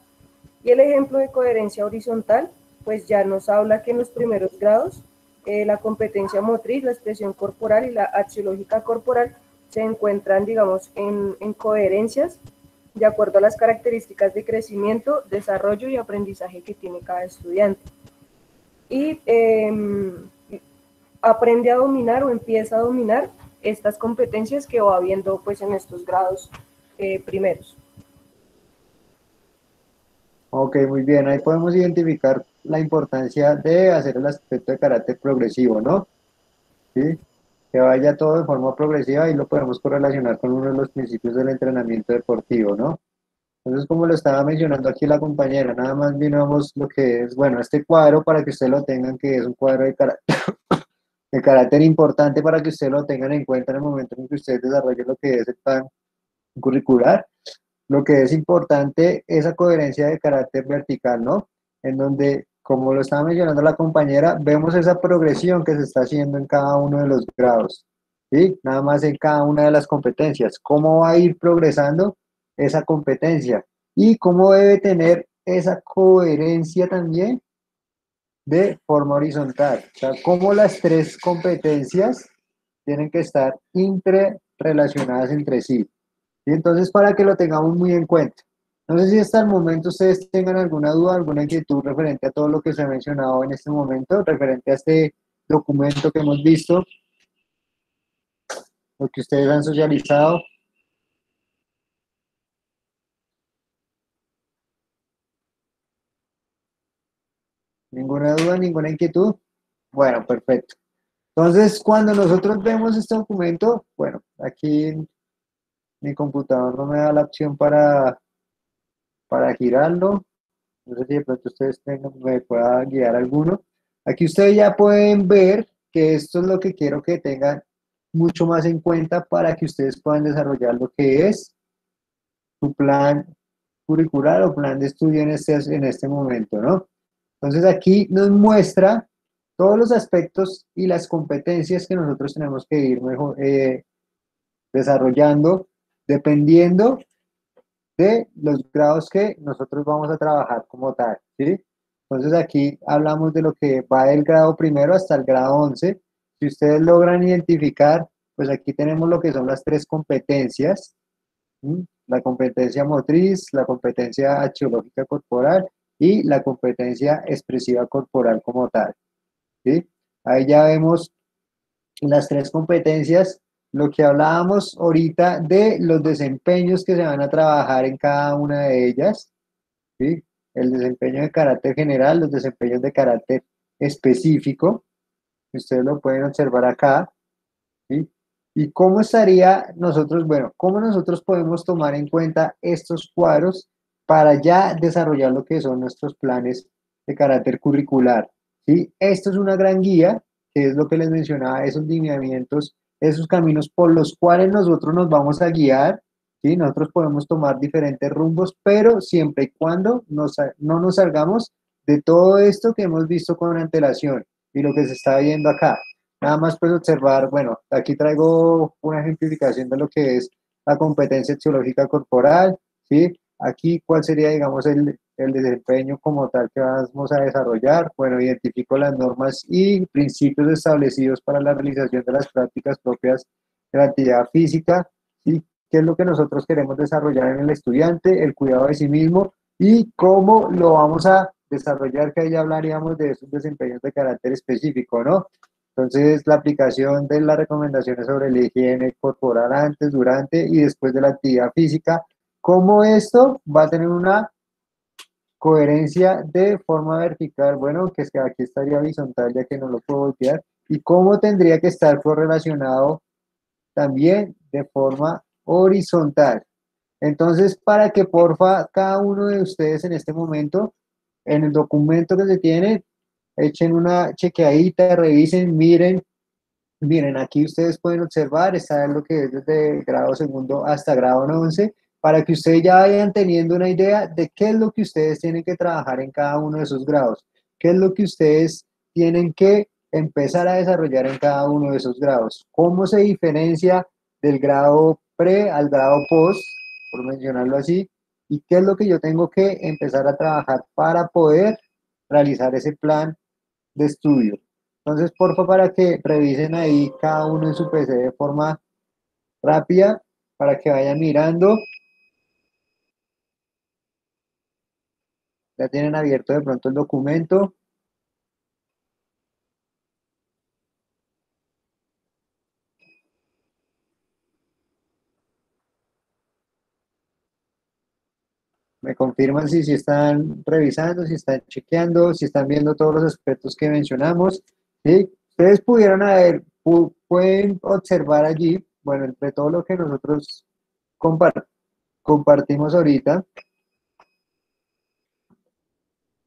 Y el ejemplo de coherencia horizontal, pues ya nos habla que en los primeros grados eh, la competencia motriz, la expresión corporal y la axiológica corporal se encuentran, digamos, en, en coherencias de acuerdo a las características de crecimiento, desarrollo y aprendizaje que tiene cada estudiante. Y em, aprende a dominar o empieza a dominar estas competencias que va viendo pues en estos grados eh, primeros. Ok, muy bien. Ahí podemos identificar la importancia de hacer el aspecto de carácter progresivo, ¿no? ¿Sí? Que vaya todo de forma progresiva y lo podemos correlacionar con uno de los principios del entrenamiento deportivo, ¿no? Entonces, como lo estaba mencionando aquí la compañera, nada más vimos lo que es, bueno, este cuadro para que ustedes lo tengan, que es un cuadro de carácter, [COUGHS] de carácter importante para que ustedes lo tengan en cuenta en el momento en que ustedes desarrollen lo que es el plan curricular. Lo que es importante es esa coherencia de carácter vertical, ¿no? En donde, como lo estaba mencionando la compañera, vemos esa progresión que se está haciendo en cada uno de los grados, ¿sí? Nada más en cada una de las competencias. ¿Cómo va a ir progresando esa competencia? Y cómo debe tener esa coherencia también de forma horizontal. Cómo las tres competencias tienen que estar interrelacionadas entre sí. Y entonces, para que lo tengamos muy en cuenta. No sé si hasta el momento ustedes tengan alguna duda, alguna inquietud referente a todo lo que se ha mencionado en este momento, referente a este documento que hemos visto, lo que ustedes han socializado. ¿Ninguna duda, ninguna inquietud? Bueno, perfecto. Entonces, cuando nosotros vemos este documento, bueno, aquí mi computador no me da la opción para, para girarlo. No sé si de pronto ustedes tengan, me pueda guiar alguno. Aquí ustedes ya pueden ver que esto es lo que quiero que tengan mucho más en cuenta para que ustedes puedan desarrollar lo que es su plan curricular o plan de estudio en este, en este momento, ¿no? Entonces aquí nos muestra todos los aspectos y las competencias que nosotros tenemos que ir mejor, eh, desarrollando dependiendo de los grados que nosotros vamos a trabajar como tal, ¿sí? Entonces aquí hablamos de lo que va del grado primero hasta el grado 11. Si ustedes logran identificar, pues aquí tenemos lo que son las tres competencias, la competencia motriz, la competencia axiológica corporal y la competencia expresiva corporal como tal. ¿sí? Ahí ya vemos las tres competencias, lo que hablábamos ahorita de los desempeños que se van a trabajar en cada una de ellas, ¿sí? el desempeño de carácter general, los desempeños de carácter específico, ustedes lo pueden observar acá, ¿sí? ¿Y cómo estaría nosotros, bueno, cómo nosotros podemos tomar en cuenta estos cuadros para ya desarrollar lo que son nuestros planes de carácter curricular. ¿sí? Esto es una gran guía, que es lo que les mencionaba, esos lineamientos, esos caminos por los cuales nosotros nos vamos a guiar. ¿sí? Nosotros podemos tomar diferentes rumbos, pero siempre y cuando nos, no nos salgamos de todo esto que hemos visto con antelación y lo que se está viendo acá. Nada más pues observar, bueno, aquí traigo una ejemplificación de lo que es la competencia axiológica corporal, ¿sí? Aquí, ¿cuál sería, digamos, el, el, desempeño como tal que vamos a desarrollar? Bueno, identifico las normas y principios establecidos para la realización de las prácticas propias de la actividad física, y qué es lo que nosotros queremos desarrollar en el estudiante, el cuidado de sí mismo y cómo lo vamos a desarrollar, que ahí hablaríamos de esos desempeños de carácter específico, ¿no? Entonces, la aplicación de las recomendaciones sobre la higiene corporal antes, durante y después de la actividad física, cómo esto va a tener una coherencia de forma vertical, bueno, que es que aquí estaría horizontal ya que no lo puedo voltear, y cómo tendría que estar correlacionado también de forma horizontal. Entonces, para que porfa cada uno de ustedes en este momento, en el documento que se tiene, echen una chequeadita, revisen, miren, miren, aquí ustedes pueden observar, está lo que es desde grado segundo hasta grado 11, para que ustedes ya vayan teniendo una idea de qué es lo que ustedes tienen que trabajar en cada uno de esos grados, qué es lo que ustedes tienen que empezar a desarrollar en cada uno de esos grados. ¿Cómo se diferencia del grado pre al grado post, por mencionarlo así? ¿Y qué es lo que yo tengo que empezar a trabajar para poder realizar ese plan de estudio? Entonces, por favor, para que revisen ahí cada uno en su PC de forma rápida, para que vayan mirando. Ya tienen abierto de pronto el documento. Me confirman si, si están revisando, si están chequeando, si están viendo todos los aspectos que mencionamos. ¿sí? Ustedes pudieron haber, pu- pueden observar allí, bueno, entre todo lo que nosotros compar- compartimos ahorita,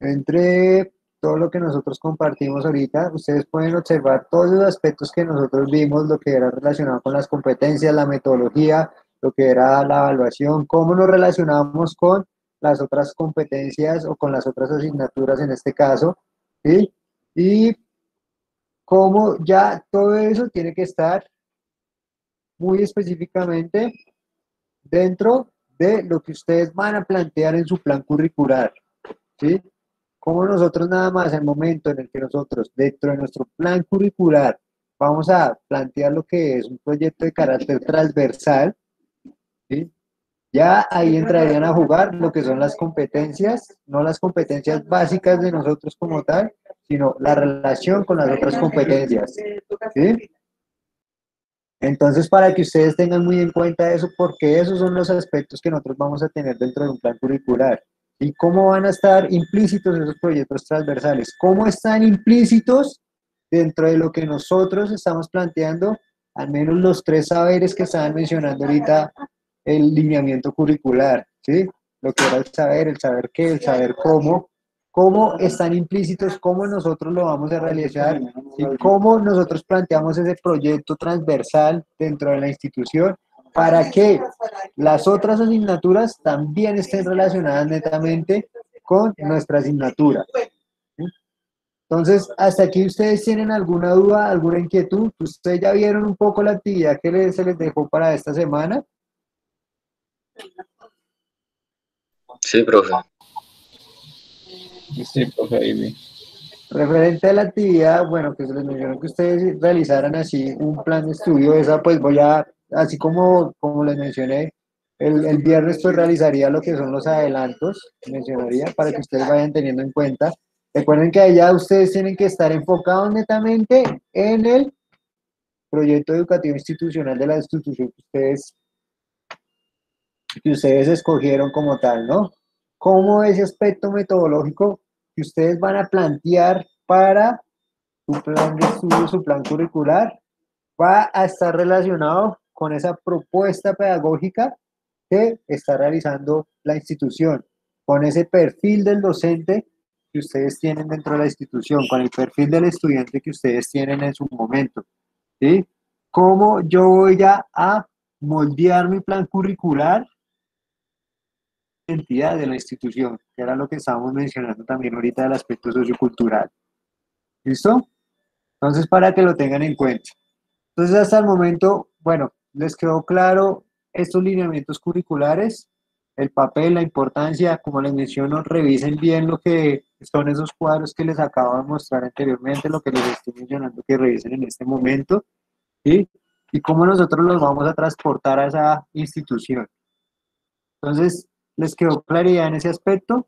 entre todo lo que nosotros compartimos ahorita, ustedes pueden observar todos los aspectos que nosotros vimos, lo que era relacionado con las competencias, la metodología, lo que era la evaluación, cómo nos relacionamos con las otras competencias o con las otras asignaturas en este caso, ¿sí? Y cómo ya todo eso tiene que estar muy específicamente dentro de lo que ustedes van a plantear en su plan curricular, ¿sí? Como nosotros nada más, el momento en el que nosotros, dentro de nuestro plan curricular, vamos a plantear lo que es un proyecto de carácter transversal, ¿sí? Ya ahí entrarían a jugar lo que son las competencias, no las competencias básicas de nosotros como tal, sino la relación con las otras competencias, ¿sí? Entonces, para que ustedes tengan muy en cuenta eso, porque esos son los aspectos que nosotros vamos a tener dentro de un plan curricular. ¿Y cómo van a estar implícitos esos proyectos transversales? ¿Cómo están implícitos dentro de lo que nosotros estamos planteando? Al menos los tres saberes que estaban mencionando ahorita el lineamiento curricular, ¿sí? Lo que era el saber, el saber qué, el saber cómo, cómo están implícitos, cómo nosotros lo vamos a realizar y cómo nosotros planteamos ese proyecto transversal dentro de la institución para que las otras asignaturas también estén relacionadas netamente con nuestra asignatura. Entonces, hasta aquí ustedes tienen alguna duda, alguna inquietud. Ustedes ya vieron un poco la actividad que se les dejó para esta semana. Sí, profe. Sí, profe, ahí vi. Referente a la actividad, bueno, que se les mencionó que ustedes realizaran así un plan de estudio, esa pues voy a, así como, como les mencioné, el, el viernes pues realizaría lo que son los adelantos, mencionaría, para que ustedes vayan teniendo en cuenta. Recuerden que allá ustedes tienen que estar enfocados netamente en el proyecto educativo institucional de la institución que ustedes, que ustedes escogieron como tal, ¿no? ¿Cómo ese aspecto metodológico que ustedes van a plantear para su plan de estudio, su plan curricular, va a estar relacionado con esa propuesta pedagógica que está realizando la institución, con ese perfil del docente que ustedes tienen dentro de la institución, con el perfil del estudiante que ustedes tienen en su momento. ¿sí? ¿Cómo yo voy a, a moldear mi plan curricular entidad de la institución, que era lo que estábamos mencionando también ahorita del aspecto sociocultural. ¿Listo? Entonces, para que lo tengan en cuenta. Entonces, hasta el momento, bueno, les quedó claro estos lineamientos curriculares, el papel, la importancia, como les menciono, revisen bien lo que son esos cuadros que les acabo de mostrar anteriormente, lo que les estoy mencionando que revisen en este momento, ¿sí? Y cómo nosotros los vamos a transportar a esa institución. Entonces, ¿les quedó claridad en ese aspecto?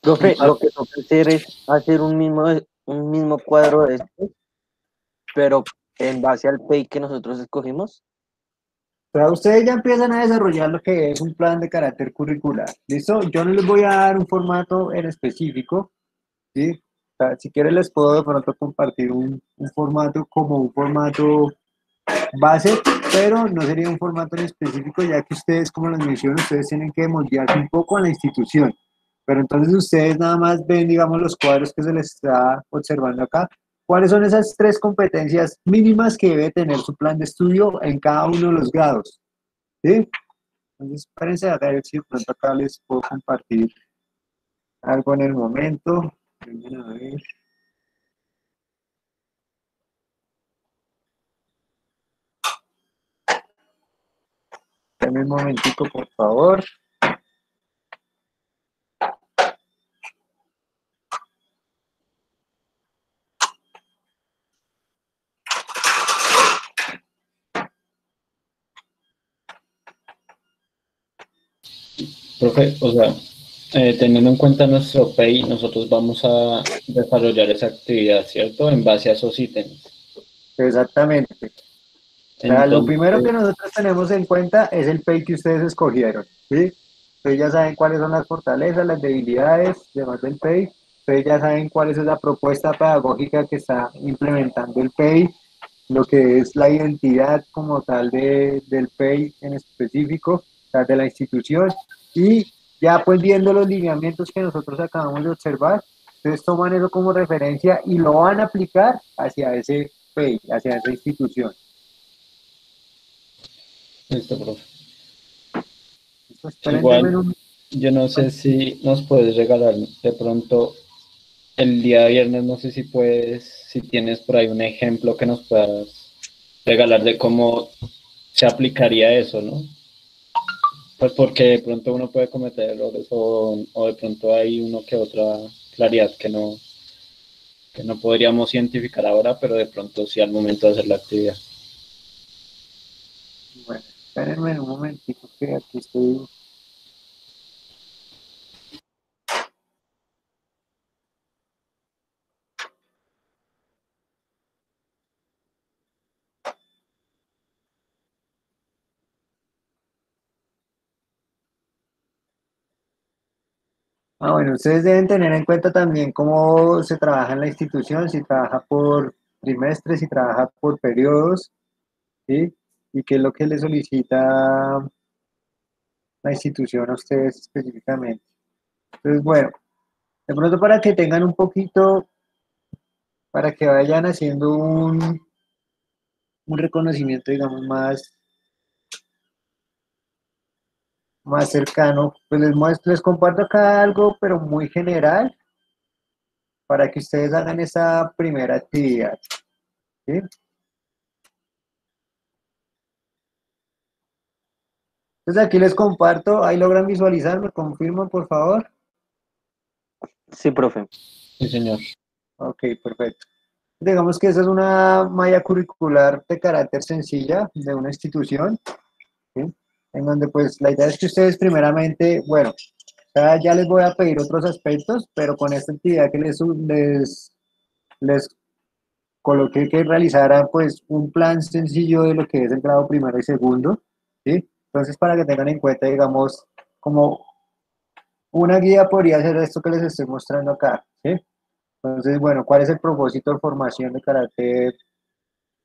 Profe, lo que toca hacer es hacer un mismo, un mismo cuadro de estos, pero en base al PEI que nosotros escogimos. O sea, ustedes ya empiezan a desarrollar lo que es un plan de carácter curricular. ¿Listo? Yo no les voy a dar un formato en específico. ¿sí? Si quieren les puedo de pronto compartir un, un formato como un formato base, pero no sería un formato en específico, ya que ustedes, como les menciono, ustedes tienen que moldearse un poco a la institución. Pero entonces ustedes nada más ven, digamos, los cuadros que se les está observando acá. ¿Cuáles son esas tres competencias mínimas que debe tener su plan de estudio en cada uno de los grados? ¿Sí? Entonces, espérense a ver si pronto acá les puedo compartir algo en el momento. Vengan ver. Dame un momentico, por favor. Profe, o sea, eh, teniendo en cuenta nuestro PEI, nosotros vamos a desarrollar esa actividad, ¿cierto? En base a esos ítems. Exactamente. O sea, lo primero que nosotros tenemos en cuenta es el PEI que ustedes escogieron, ¿sí? Ustedes ya saben cuáles son las fortalezas, las debilidades, demás del PEI. Ustedes ya saben cuál es la propuesta pedagógica que está implementando el PEI, lo que es la identidad como tal de, del PEI en específico, o sea, de la institución. Y ya pues viendo los lineamientos que nosotros acabamos de observar, ustedes toman eso como referencia y lo van a aplicar hacia ese PEI, hacia esa institución. Listo, profe. Espérenme Igual, un- yo no sé si nos puedes regalar de pronto el día viernes, no sé si puedes, si tienes por ahí un ejemplo que nos puedas regalar de cómo se aplicaría eso, ¿no? Pues porque de pronto uno puede cometer errores o, o de pronto hay uno que otra claridad que no, que no podríamos identificar ahora, pero de pronto sí al momento de hacer la actividad. Bueno, espérenme un momentito que aquí estoy. Ah, bueno, ustedes deben tener en cuenta también cómo se trabaja en la institución, si trabaja por trimestres, si trabaja por periodos, ¿sí? Y qué es lo que le solicita la institución a ustedes específicamente. Entonces, bueno, de pronto para que tengan un poquito, para que vayan haciendo un, un reconocimiento, digamos, más, más cercano, pues les muestro, les comparto acá algo, pero muy general, para que ustedes hagan esa primera actividad. ¿sí? Entonces aquí les comparto, ahí logran visualizar, me confirman por favor. Sí, profe. Sí, señor. Ok, perfecto. Digamos que esa es una malla curricular de carácter sencilla de una institución, ¿sí? En donde pues la idea es que ustedes primeramente, bueno, ya, les voy a pedir otros aspectos, pero con esta actividad que les, les, les coloqué que realizaran pues un plan sencillo de lo que es el grado primero y segundo, ¿sí? Entonces para que tengan en cuenta, digamos, como una guía podría ser esto que les estoy mostrando acá, ¿sí? Entonces, bueno, ¿cuál es el propósito de formación de carácter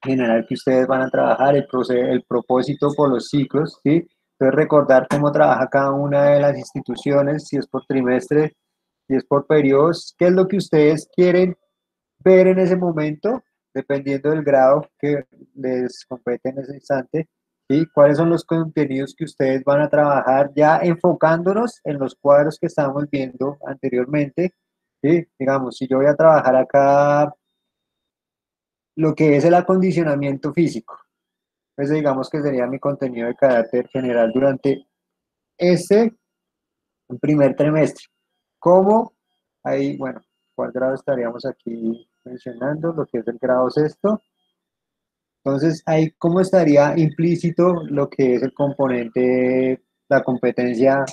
general que ustedes van a trabajar? El, proce- el propósito por los ciclos, ¿sí? Entonces, recordar cómo trabaja cada una de las instituciones, si es por trimestre, si es por periodos, qué es lo que ustedes quieren ver en ese momento, dependiendo del grado que les compete en ese instante, ¿sí? ¿Cuáles son los contenidos que ustedes van a trabajar ya enfocándonos en los cuadros que estábamos viendo anteriormente? ¿sí? Digamos, si yo voy a trabajar acá lo que es el acondicionamiento físico, pues digamos que sería mi contenido de carácter general durante este primer trimestre. ¿Cómo? Ahí, bueno, ¿cuál grado estaríamos aquí mencionando? Lo que es el grado sexto. Entonces, ahí, ¿cómo estaría implícito lo que es el componente, la competencia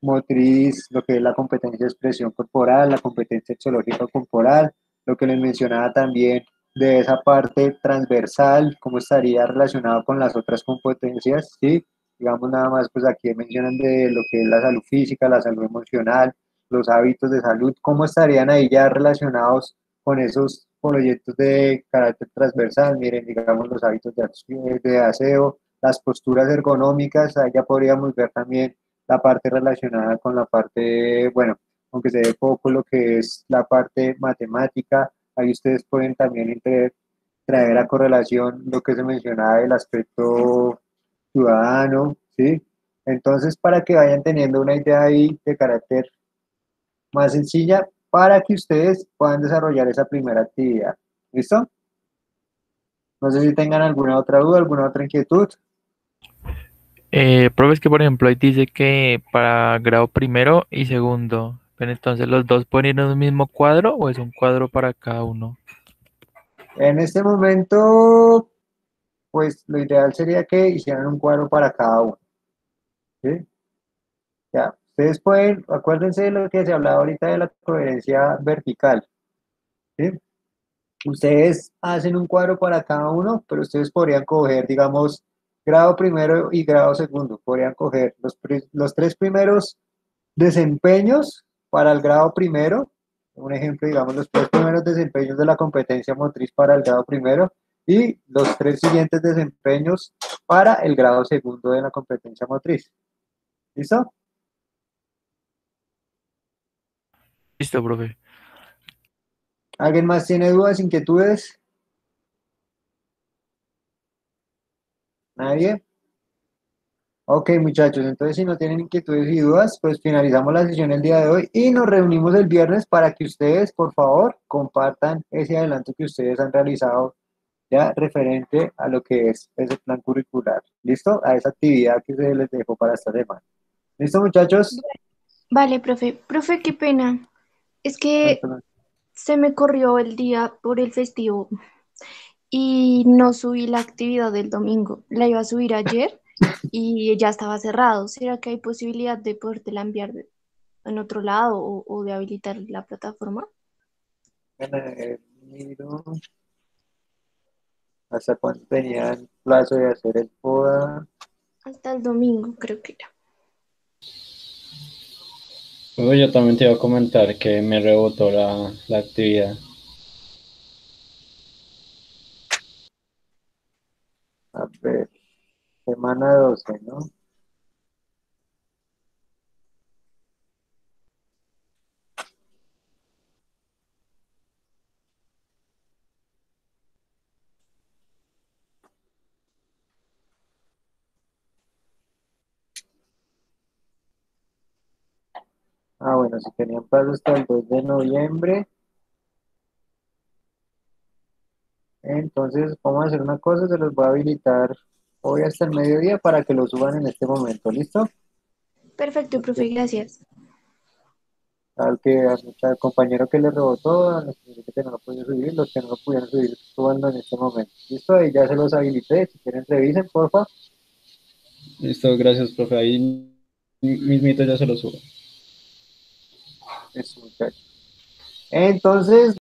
motriz, lo que es la competencia de expresión corporal, la competencia exológica corporal, lo que les mencionaba también de esa parte transversal, cómo estaría relacionado con las otras competencias, ¿sí? Digamos nada más, pues aquí mencionan de lo que es la salud física, la salud emocional, los hábitos de salud, cómo estarían ahí ya relacionados con esos proyectos de carácter transversal, miren, digamos los hábitos de, de aseo, las posturas ergonómicas, ahí ya podríamos ver también la parte relacionada con la parte, bueno, aunque se ve poco lo que es la parte matemática, ahí ustedes pueden también traer a correlación lo que se mencionaba del aspecto ciudadano, ¿sí? Entonces, para que vayan teniendo una idea ahí de carácter más sencilla, para que ustedes puedan desarrollar esa primera actividad. ¿Listo? No sé si tengan alguna otra duda, alguna otra inquietud. Eh, que por ejemplo ahí dice que para grado primero y segundo, pero entonces los dos pueden ir en un mismo cuadro o es un cuadro para cada uno. En este momento, pues lo ideal sería que hicieran un cuadro para cada uno. Ya, ustedes pueden, acuérdense de lo que se hablaba ahorita de la coherencia vertical. Ustedes hacen un cuadro para cada uno, pero ustedes podrían coger, digamos, grado primero y grado segundo. Podrían coger los tres primeros desempeños para el grado primero. Un ejemplo, digamos, los tres primeros desempeños de la competencia motriz para el grado primero y los tres siguientes desempeños para el grado segundo de la competencia motriz. ¿Listo? Listo, profe. ¿Alguien más tiene dudas, inquietudes? ¿Nadie? Ok, muchachos, entonces si no tienen inquietudes y dudas, pues finalizamos la sesión el día de hoy y nos reunimos el viernes para que ustedes, por favor, compartan ese adelanto que ustedes han realizado ya referente a lo que es ese plan curricular. ¿Listo? A esa actividad que se les dejó para esta semana. ¿Listo, muchachos? Vale, profe. Profe, qué pena. Es que se me corrió el día por el festivo y no subí la actividad del domingo. La iba a subir ayer [LAUGHS] y ya estaba cerrado. ¿Será que hay posibilidad de podértela enviar en otro lado o, o de habilitar la plataforma? Eh, miro. ¿Hasta cuándo tenían plazo de hacer el PODA? Hasta el domingo, creo que era. Yo también te iba a comentar que me rebotó la, la actividad. A ver, semana 12, ¿no? Ah, bueno, si tenían plazo hasta el 2 de noviembre. Entonces, vamos a hacer una cosa, se los voy a habilitar hoy hasta el mediodía para que lo suban en este momento, ¿listo? Perfecto, profe, gracias. Al que al, compañero que le rebotó, a los que no lo pudieron subir, los que no lo pudieron subir, subanlo en este momento. ¿Listo? Ahí ya se los habilité, si quieren revisen, porfa. Listo, gracias, profe. Ahí mismito ya se lo subo. Eso, muchachos. Entonces,